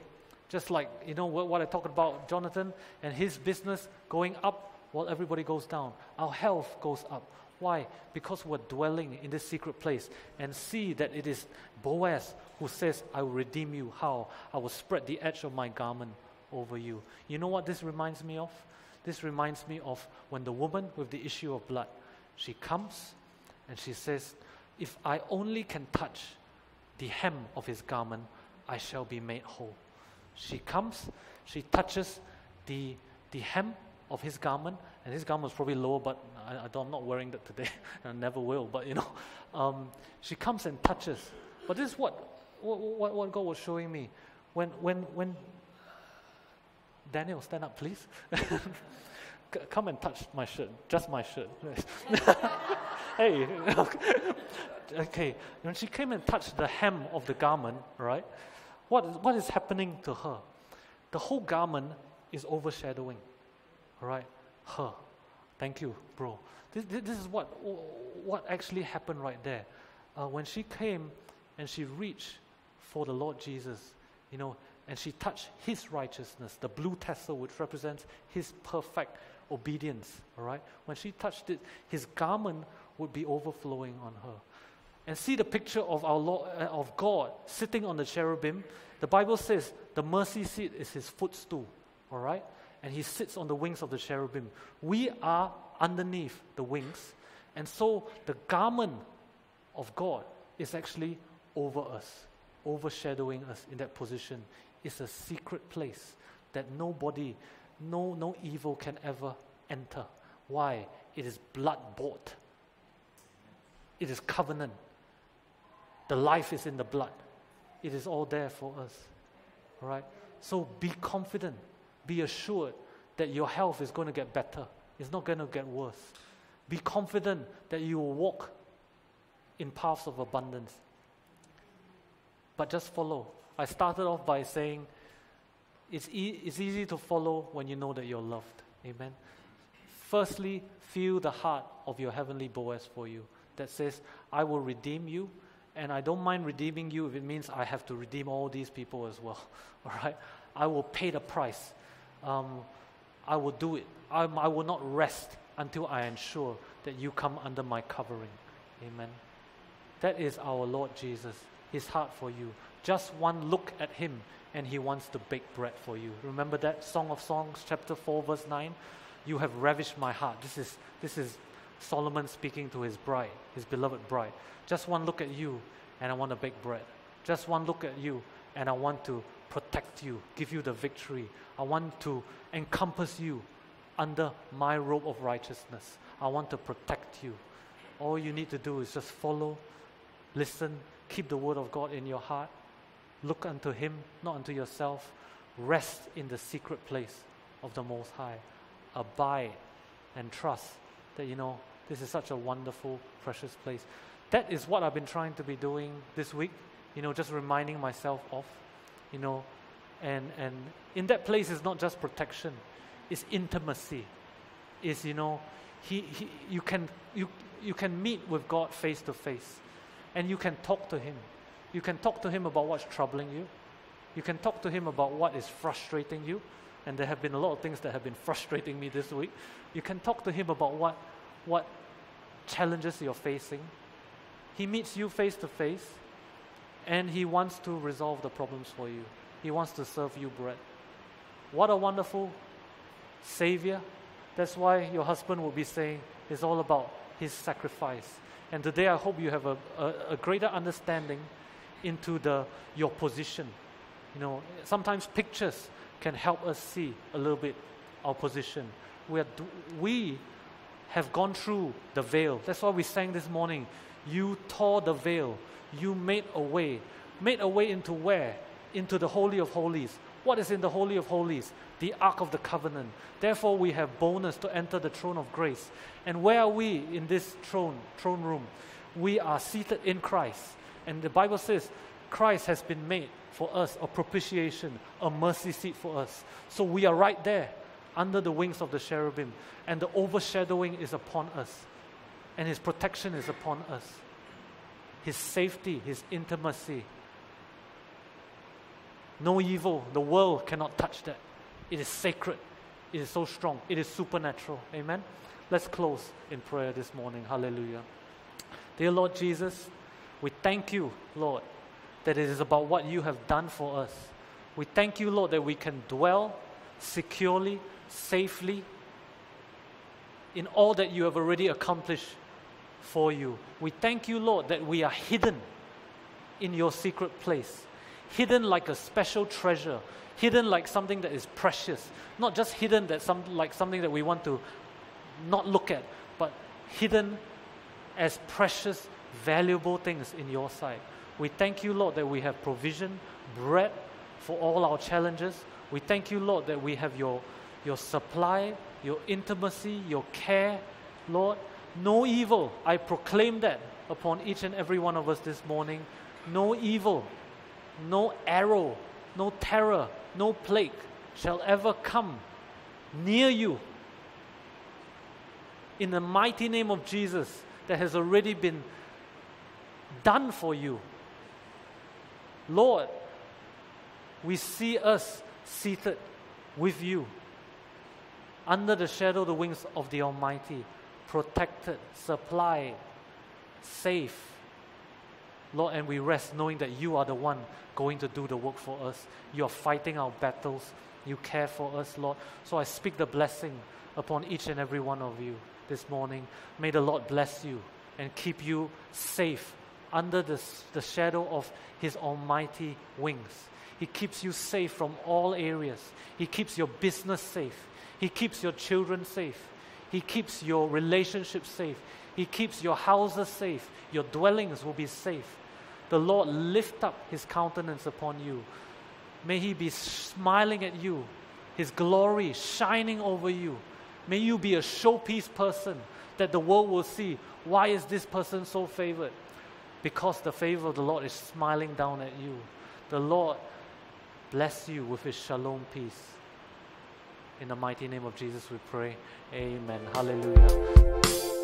Just like you know what, what I talked about, Jonathan and his business going up while everybody goes down. Our health goes up. Why? Because we're dwelling in this secret place and see that it is Boaz who says, I will redeem you. How? I will spread the edge of my garment over you. You know what this reminds me of? This reminds me of when the woman with the issue of blood, she comes and she says, If I only can touch the hem of his garment, I shall be made whole. She comes, she touches the, the hem of his garment, and his garment was probably lower, but I, am not wearing that today, and I never will. But you know, um, she comes and touches. But this is what, what, what God was showing me. When, when, when Daniel, stand up, please. Come and touch my shirt, just my shirt. hey, okay. When she came and touched the hem of the garment, right? What, what is happening to her? The whole garment is overshadowing, right? Her. Thank you, bro. This, this is what, what actually happened right there. Uh, when she came and she reached for the Lord Jesus, you know, and she touched his righteousness, the blue tassel, which represents his perfect obedience, all right? When she touched it, his garment would be overflowing on her. And see the picture of our Lord, uh, of God sitting on the cherubim. The Bible says the mercy seat is his footstool, all right? And he sits on the wings of the cherubim. We are underneath the wings. And so the garment of God is actually over us, overshadowing us in that position. It's a secret place that nobody, no, no evil can ever enter. Why? It is blood bought. It is covenant. The life is in the blood. It is all there for us. All right? So be confident, be assured that your health is going to get better. It's not going to get worse. Be confident that you will walk in paths of abundance. But just follow. I started off by saying it's, e- it's easy to follow when you know that you're loved. Amen. Firstly, feel the heart of your heavenly Boaz for you that says, I will redeem you, and I don't mind redeeming you if it means I have to redeem all these people as well. All right? I will pay the price. Um, I will do it. I, I will not rest until I ensure that you come under my covering. Amen. That is our Lord Jesus, his heart for you. Just one look at him, and he wants to bake bread for you. Remember that Song of Songs, chapter 4, verse 9? You have ravished my heart. This is, this is Solomon speaking to his bride, his beloved bride. Just one look at you, and I want to bake bread. Just one look at you, and I want to protect you, give you the victory. I want to encompass you under my robe of righteousness. I want to protect you. All you need to do is just follow, listen, keep the word of God in your heart, look unto Him, not unto yourself, rest in the secret place of the Most High, abide and trust that, you know, this is such a wonderful, precious place. That is what I've been trying to be doing this week, you know, just reminding myself of, you know, and, and in that place is not just protection, it's intimacy. Is, you know, he, he, you, can, you, you can meet with God face to face and you can talk to Him. You can talk to Him about what's troubling you. You can talk to Him about what is frustrating you. And there have been a lot of things that have been frustrating me this week. You can talk to Him about what, what challenges you're facing. He meets you face to face and He wants to resolve the problems for you. He wants to serve you bread. What a wonderful Savior. That's why your husband will be saying it's all about His sacrifice. And today I hope you have a, a, a greater understanding into the, your position. You know, sometimes pictures can help us see a little bit our position. We, are, we have gone through the veil. That's why we sang this morning. You tore the veil. You made a way. Made a way into where? Into the Holy of Holies. What is in the Holy of Holies? The Ark of the Covenant. Therefore, we have bonus to enter the throne of grace. And where are we in this throne, throne room? We are seated in Christ. And the Bible says Christ has been made for us a propitiation, a mercy seat for us. So we are right there under the wings of the cherubim, and the overshadowing is upon us, and His protection is upon us. His safety, His intimacy. No evil, the world cannot touch that. It is sacred, it is so strong, it is supernatural. Amen. Let's close in prayer this morning. Hallelujah. Dear Lord Jesus, we thank you, Lord, that it is about what you have done for us. We thank you, Lord, that we can dwell securely, safely in all that you have already accomplished for you. We thank you, Lord, that we are hidden in your secret place, hidden like a special treasure, hidden like something that is precious, not just hidden that some, like something that we want to not look at, but hidden as precious, valuable things in your sight. We thank you, Lord, that we have provision, bread for all our challenges. We thank you, Lord, that we have your, your supply, your intimacy, your care, Lord. No evil, I proclaim that upon each and every one of us this morning. No evil, no arrow, no terror, no plague shall ever come near you in the mighty name of Jesus that has already been done for you. Lord, we see us seated with you under the shadow of the wings of the Almighty, protected, supplied, safe. Lord, and we rest knowing that you are the one going to do the work for us. You are fighting our battles. You care for us, Lord. So I speak the blessing upon each and every one of you this morning. May the Lord bless you and keep you safe under the, the shadow of His almighty wings. He keeps you safe from all areas. He keeps your business safe. He keeps your children safe. He keeps your relationship safe. He keeps your houses safe. Your dwellings will be safe. The Lord lift up his countenance upon you. May he be smiling at you, his glory shining over you. May you be a showpiece person that the world will see. Why is this person so favored? Because the favor of the Lord is smiling down at you. The Lord bless you with his shalom peace. In the mighty name of Jesus, we pray. Amen. Hallelujah.